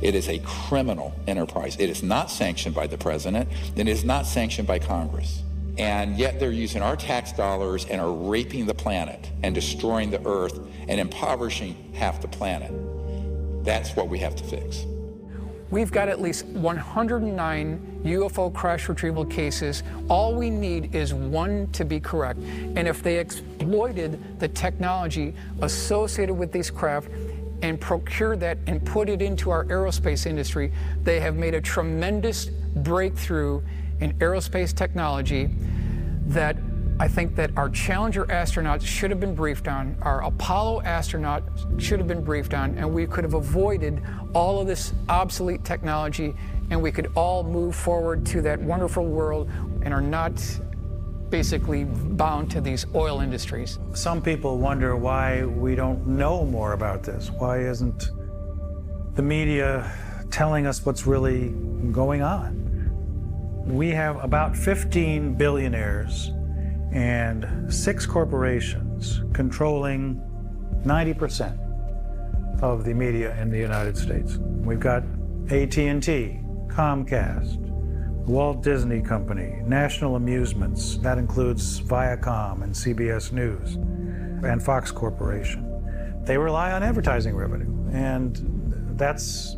It is a criminal enterprise. It is not sanctioned by the president, and it is not sanctioned by Congress. And yet they're using our tax dollars and are raping the planet and destroying the earth and impoverishing half the planet. That's what we have to fix. We've got at least 109 UFO crash retrieval cases. All we need is one to be correct. And if they exploited the technology associated with these craft and procured that and put it into our aerospace industry, they have made a tremendous breakthrough in aerospace technology that I think that our Challenger astronauts should have been briefed on, our Apollo astronauts should have been briefed on, and we could have avoided all of this obsolete technology and we could all move forward to that wonderful world and are not basically bound to these oil industries. Some people wonder why we don't know more about this. Why isn't the media telling us what's really going on? We have about 15 billionaires and six corporations controlling 90% of the media in the United States. We've got AT&T, Comcast, Walt Disney Company, National Amusements, that includes Viacom and CBS News, and Fox Corporation. They rely on advertising revenue, and that's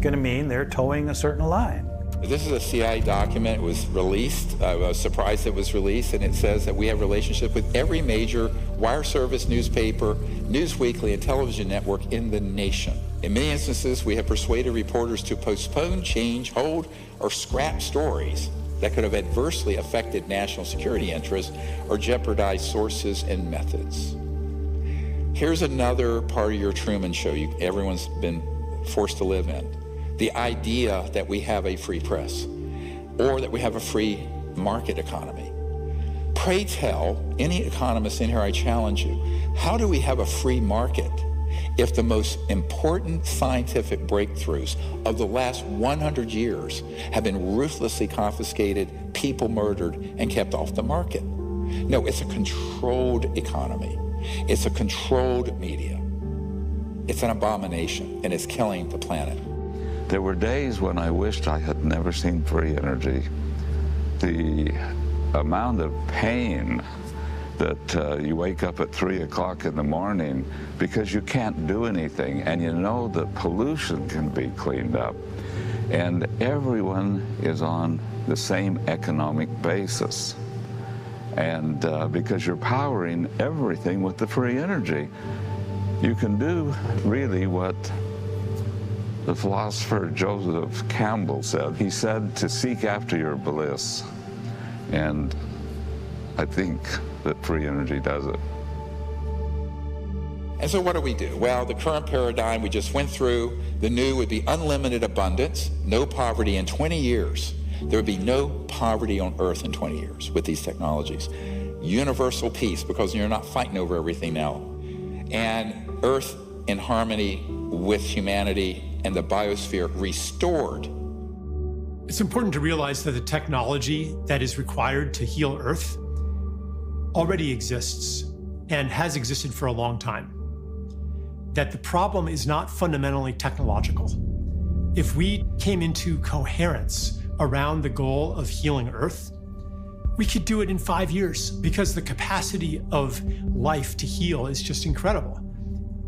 going to mean they're toeing a certain line. This is a CIA document. It was released. I was surprised it was released, and it says that we have relationship with every major wire service, newspaper, news weekly, and television network in the nation. In many instances, we have persuaded reporters to postpone, change, hold, or scrap stories that could have adversely affected national security interests or jeopardized sources and methods. Here's another part of your Truman Show you, everyone's been forced to live in the idea that we have a free press or that we have a free market economy. Pray tell any economist in here, I challenge you, how do we have a free market if the most important scientific breakthroughs of the last 100 years have been ruthlessly confiscated, people murdered, and kept off the market? No, it's a controlled economy. It's a controlled media. It's an abomination, and it's killing the planet. There were days when I wished I had never seen free energy. The amount of pain that uh, you wake up at 3 o'clock in the morning because you can't do anything and you know that pollution can be cleaned up. And everyone is on the same economic basis. And uh, because you're powering everything with the free energy, you can do really what the philosopher Joseph Campbell said. He said to seek after your bliss. And I think that free energy does it. And so what do we do? Well, the current paradigm we just went through, the new would be unlimited abundance, no poverty in 20 years. There would be no poverty on earth in 20 years with these technologies. Universal peace because you're not fighting over everything now. And earth in harmony with humanity and the biosphere restored. It's important to realize that the technology that is required to heal Earth already exists and has existed for a long time. That the problem is not fundamentally technological. If we came into coherence around the goal of healing Earth, we could do it in five years because the capacity of life to heal is just incredible.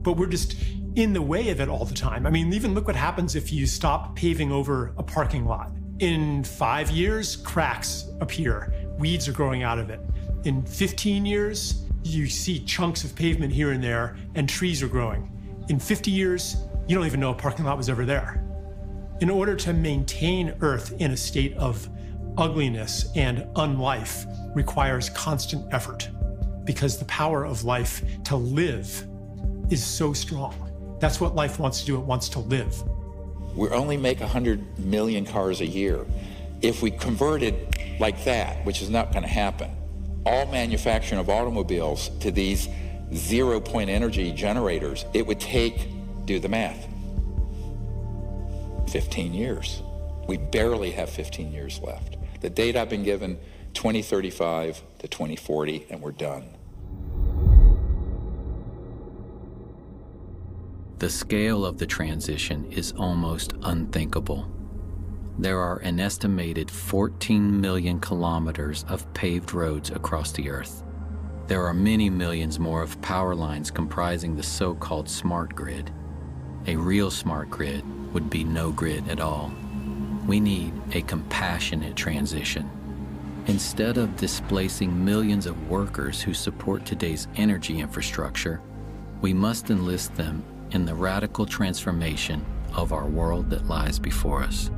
But we're just in the way of it all the time. I mean, even look what happens if you stop paving over a parking lot. In five years, cracks appear, weeds are growing out of it. In 15 years, you see chunks of pavement here and there, and trees are growing. In 50 years, you don't even know a parking lot was ever there. In order to maintain Earth in a state of ugliness and unlife requires constant effort because the power of life to live is so strong. That's what life wants to do, it wants to live. We only make 100 million cars a year. If we converted like that, which is not going to happen, all manufacturing of automobiles to these zero point energy generators, it would take, do the math, 15 years. We barely have 15 years left. The date I've been given, 2035 to 2040, and we're done. The scale of the transition is almost unthinkable. There are an estimated 14 million kilometers of paved roads across the Earth. There are many millions more of power lines comprising the so called smart grid. A real smart grid would be no grid at all. We need a compassionate transition. Instead of displacing millions of workers who support today's energy infrastructure, we must enlist them in the radical transformation of our world that lies before us.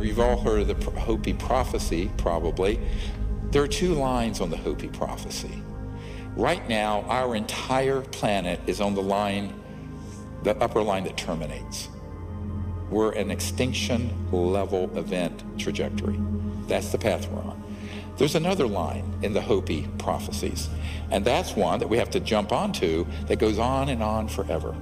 You've all heard of the Hopi prophecy, probably. There are two lines on the Hopi prophecy. Right now, our entire planet is on the line, the upper line that terminates. We're an extinction level event trajectory. That's the path we're on. There's another line in the Hopi prophecies, and that's one that we have to jump onto that goes on and on forever.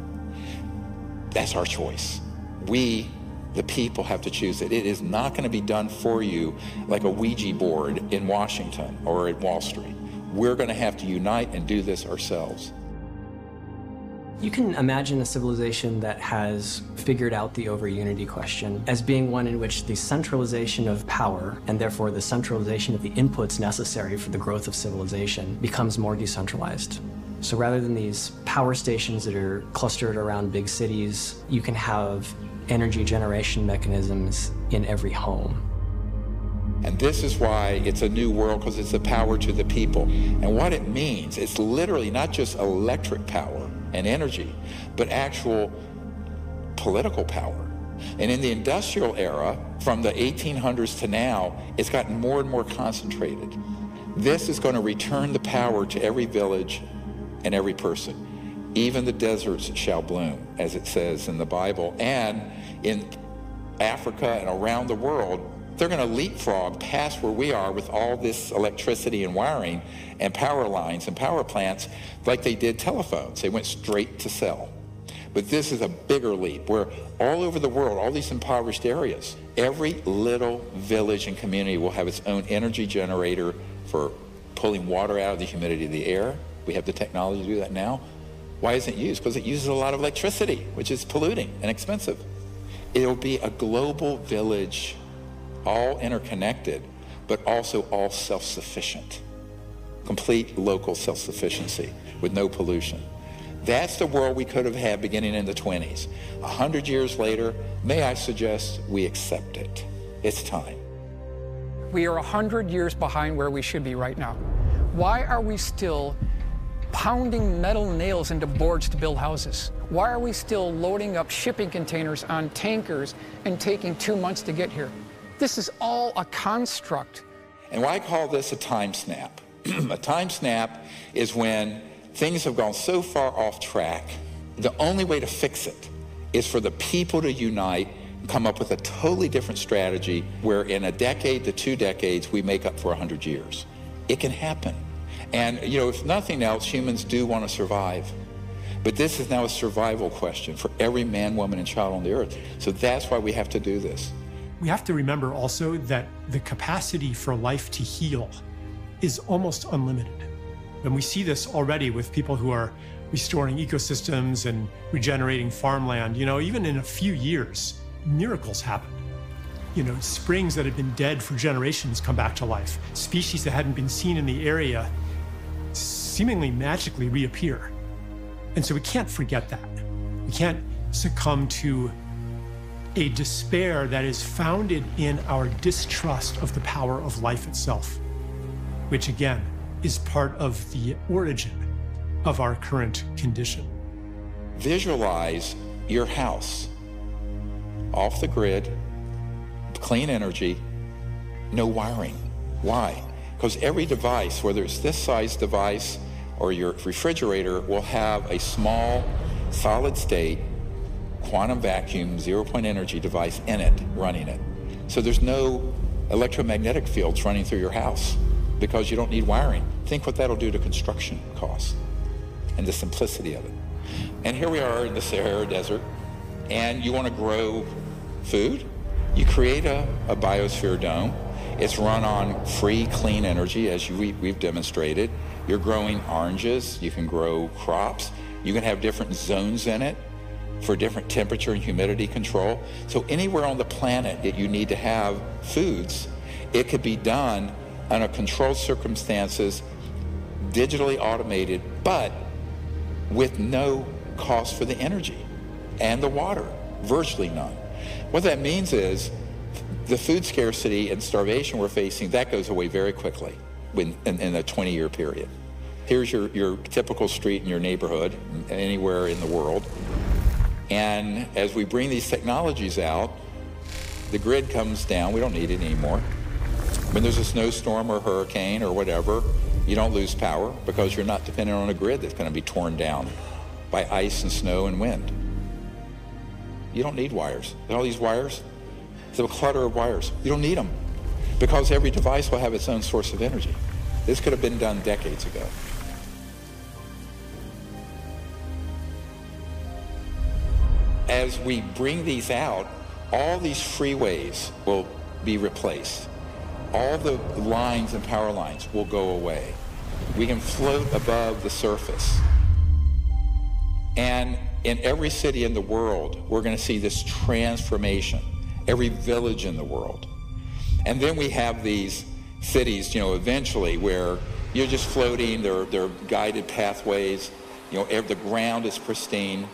That's our choice. We, the people, have to choose it. It is not going to be done for you like a Ouija board in Washington or at Wall Street. We're going to have to unite and do this ourselves. You can imagine a civilization that has figured out the over unity question as being one in which the centralization of power, and therefore the centralization of the inputs necessary for the growth of civilization, becomes more decentralized. So rather than these power stations that are clustered around big cities, you can have energy generation mechanisms in every home. And this is why it's a new world, because it's the power to the people. And what it means, it's literally not just electric power, and energy, but actual political power. And in the industrial era, from the 1800s to now, it's gotten more and more concentrated. This is going to return the power to every village and every person. Even the deserts shall bloom, as it says in the Bible. And in Africa and around the world, they're going to leapfrog past where we are with all this electricity and wiring and power lines and power plants like they did telephones. They went straight to cell. But this is a bigger leap where all over the world, all these impoverished areas, every little village and community will have its own energy generator for pulling water out of the humidity of the air. We have the technology to do that now. Why isn't it used? Because it uses a lot of electricity, which is polluting and expensive. It'll be a global village all interconnected, but also all self-sufficient. Complete local self-sufficiency with no pollution. That's the world we could have had beginning in the 20s. A hundred years later, may I suggest we accept it. It's time. We are a hundred years behind where we should be right now. Why are we still pounding metal nails into boards to build houses? Why are we still loading up shipping containers on tankers and taking two months to get here? This is all a construct. And why I call this a time snap? a time snap is when things have gone so far off track. The only way to fix it is for the people to unite come up with a totally different strategy where in a decade to two decades we make up for 100 years. It can happen. And, you know, if nothing else, humans do want to survive. But this is now a survival question for every man, woman, and child on the earth. So that's why we have to do this. We have to remember also that the capacity for life to heal is almost unlimited. And we see this already with people who are restoring ecosystems and regenerating farmland. You know, even in a few years, miracles happen. You know, springs that had been dead for generations come back to life. Species that hadn't been seen in the area seemingly magically reappear. And so we can't forget that. We can't succumb to a despair that is founded in our distrust of the power of life itself, which again is part of the origin of our current condition. Visualize your house off the grid, clean energy, no wiring. Why? Because every device, whether it's this size device or your refrigerator, will have a small solid state quantum vacuum zero point energy device in it running it. So there's no electromagnetic fields running through your house because you don't need wiring. Think what that'll do to construction costs and the simplicity of it. And here we are in the Sahara Desert, and you want to grow food? You create a, a biosphere dome. It's run on free, clean energy, as you, we, we've demonstrated. You're growing oranges. You can grow crops. You can have different zones in it for different temperature and humidity control. So anywhere on the planet that you need to have foods, it could be done under controlled circumstances, digitally automated, but with no cost for the energy and the water, virtually none. What that means is the food scarcity and starvation we're facing, that goes away very quickly in, in, a 20-year period. Here's your, your typical street in your neighborhood, anywhere in the world. And as we bring these technologies out, the grid comes down. We don't need it anymore. When there's a snowstorm or hurricane or whatever, you don't lose power because you're not dependent on a grid that's going to be torn down by ice and snow and wind. You don't need wires. And all these wires, it's a clutter of wires. You don't need them because every device will have its own source of energy. This could have been done decades ago. As we bring these out, all these freeways will be replaced. All the lines and power lines will go away. We can float above the surface. And in every city in the world, we're going to see this transformation, every village in the world. And then we have these cities, you know, eventually where you're just floating, there, are guided pathways, you know, the ground is pristine,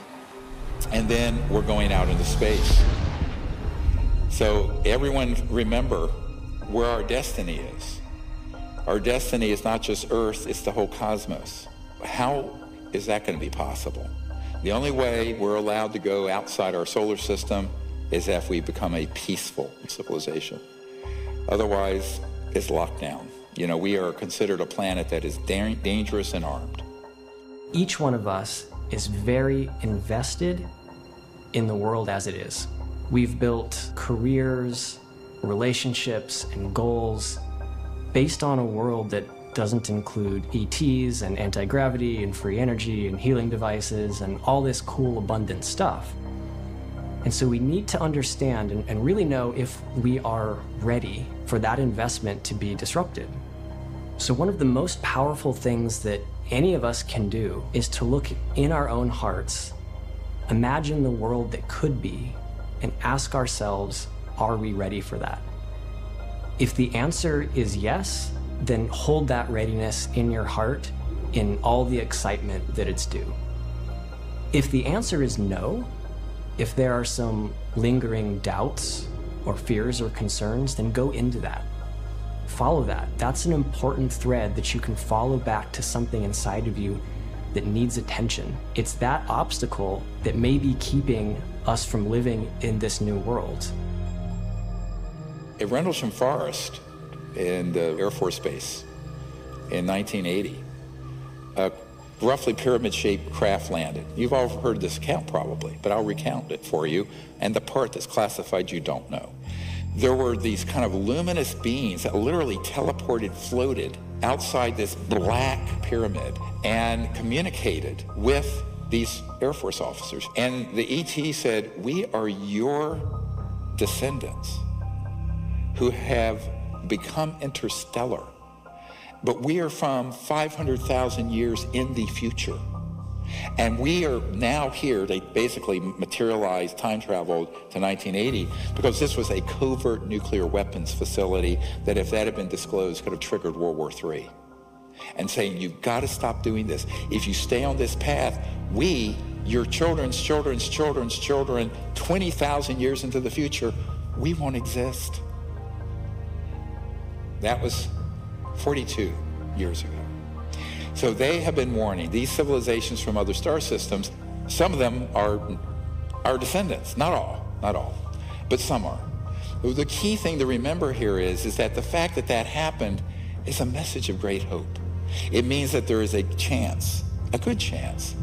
and then we're going out into space. So everyone remember where our destiny is. Our destiny is not just Earth, it's the whole cosmos. How is that going to be possible? The only way we're allowed to go outside our solar system is if we become a peaceful civilization. Otherwise, it's lockdown. You know, we are considered a planet that is da dangerous and armed. Each one of us is very invested in the world as it is. We've built careers, relationships, and goals based on a world that doesn't include ETs and anti-gravity and free energy and healing devices and all this cool abundant stuff. And so we need to understand and, and really know if we are ready for that investment to be disrupted. So one of the most powerful things that any of us can do is to look in our own hearts, imagine the world that could be, and ask ourselves, are we ready for that? If the answer is yes, then hold that readiness in your heart in all the excitement that it's due. If the answer is no, if there are some lingering doubts or fears or concerns, then go into that. Follow that. That's an important thread that you can follow back to something inside of you that needs attention. It's that obstacle that may be keeping us from living in this new world. At Rendlesham Forest, in the Air Force Base in 1980. A roughly pyramid-shaped craft landed. You've all heard this account probably, but I'll recount it for you. And the part that's classified you don't know. There were these kind of luminous beings that literally teleported, floated outside this black pyramid and communicated with these Air Force officers. And the ET said, we are your descendants who have become interstellar. But we are from 500,000 years in the future. And we are now here, they basically materialized time travel to 1980 because this was a covert nuclear weapons facility that if that had been disclosed could have triggered World War III. And saying, you've got to stop doing this. If you stay on this path, we, your children's children's children's children, 20,000 years into the future, we won't exist. That was 42 years ago. So they have been warning these civilizations from other star systems. Some of them are our descendants, not all, not all, but some are. The key thing to remember here is, is that the fact that that happened is a message of great hope. It means that there is a chance, a good chance,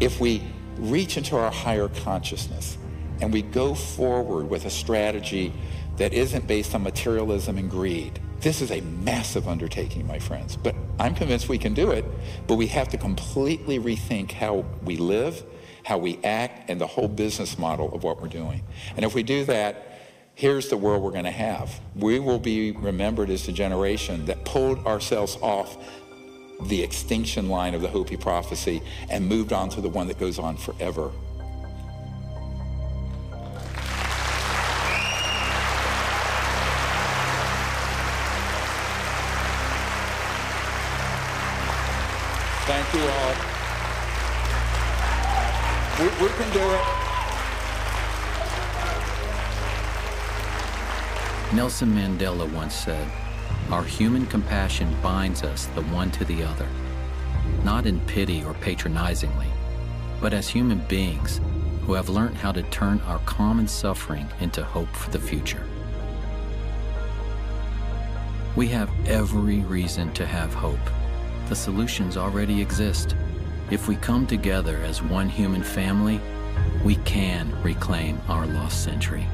if we reach into our higher consciousness and we go forward with a strategy that isn't based on materialism and greed, this is a massive undertaking, my friends, but I'm convinced we can do it, but we have to completely rethink how we live, how we act, and the whole business model of what we're doing. And if we do that, here's the world we're going to have. We will be remembered as the generation that pulled ourselves off the extinction line of the Hopi prophecy and moved on to the one that goes on forever. Nelson Mandela once said, Our human compassion binds us the one to the other, not in pity or patronizingly, but as human beings who have learned how to turn our common suffering into hope for the future. We have every reason to have hope the solutions already exist. If we come together as one human family, we can reclaim our lost century.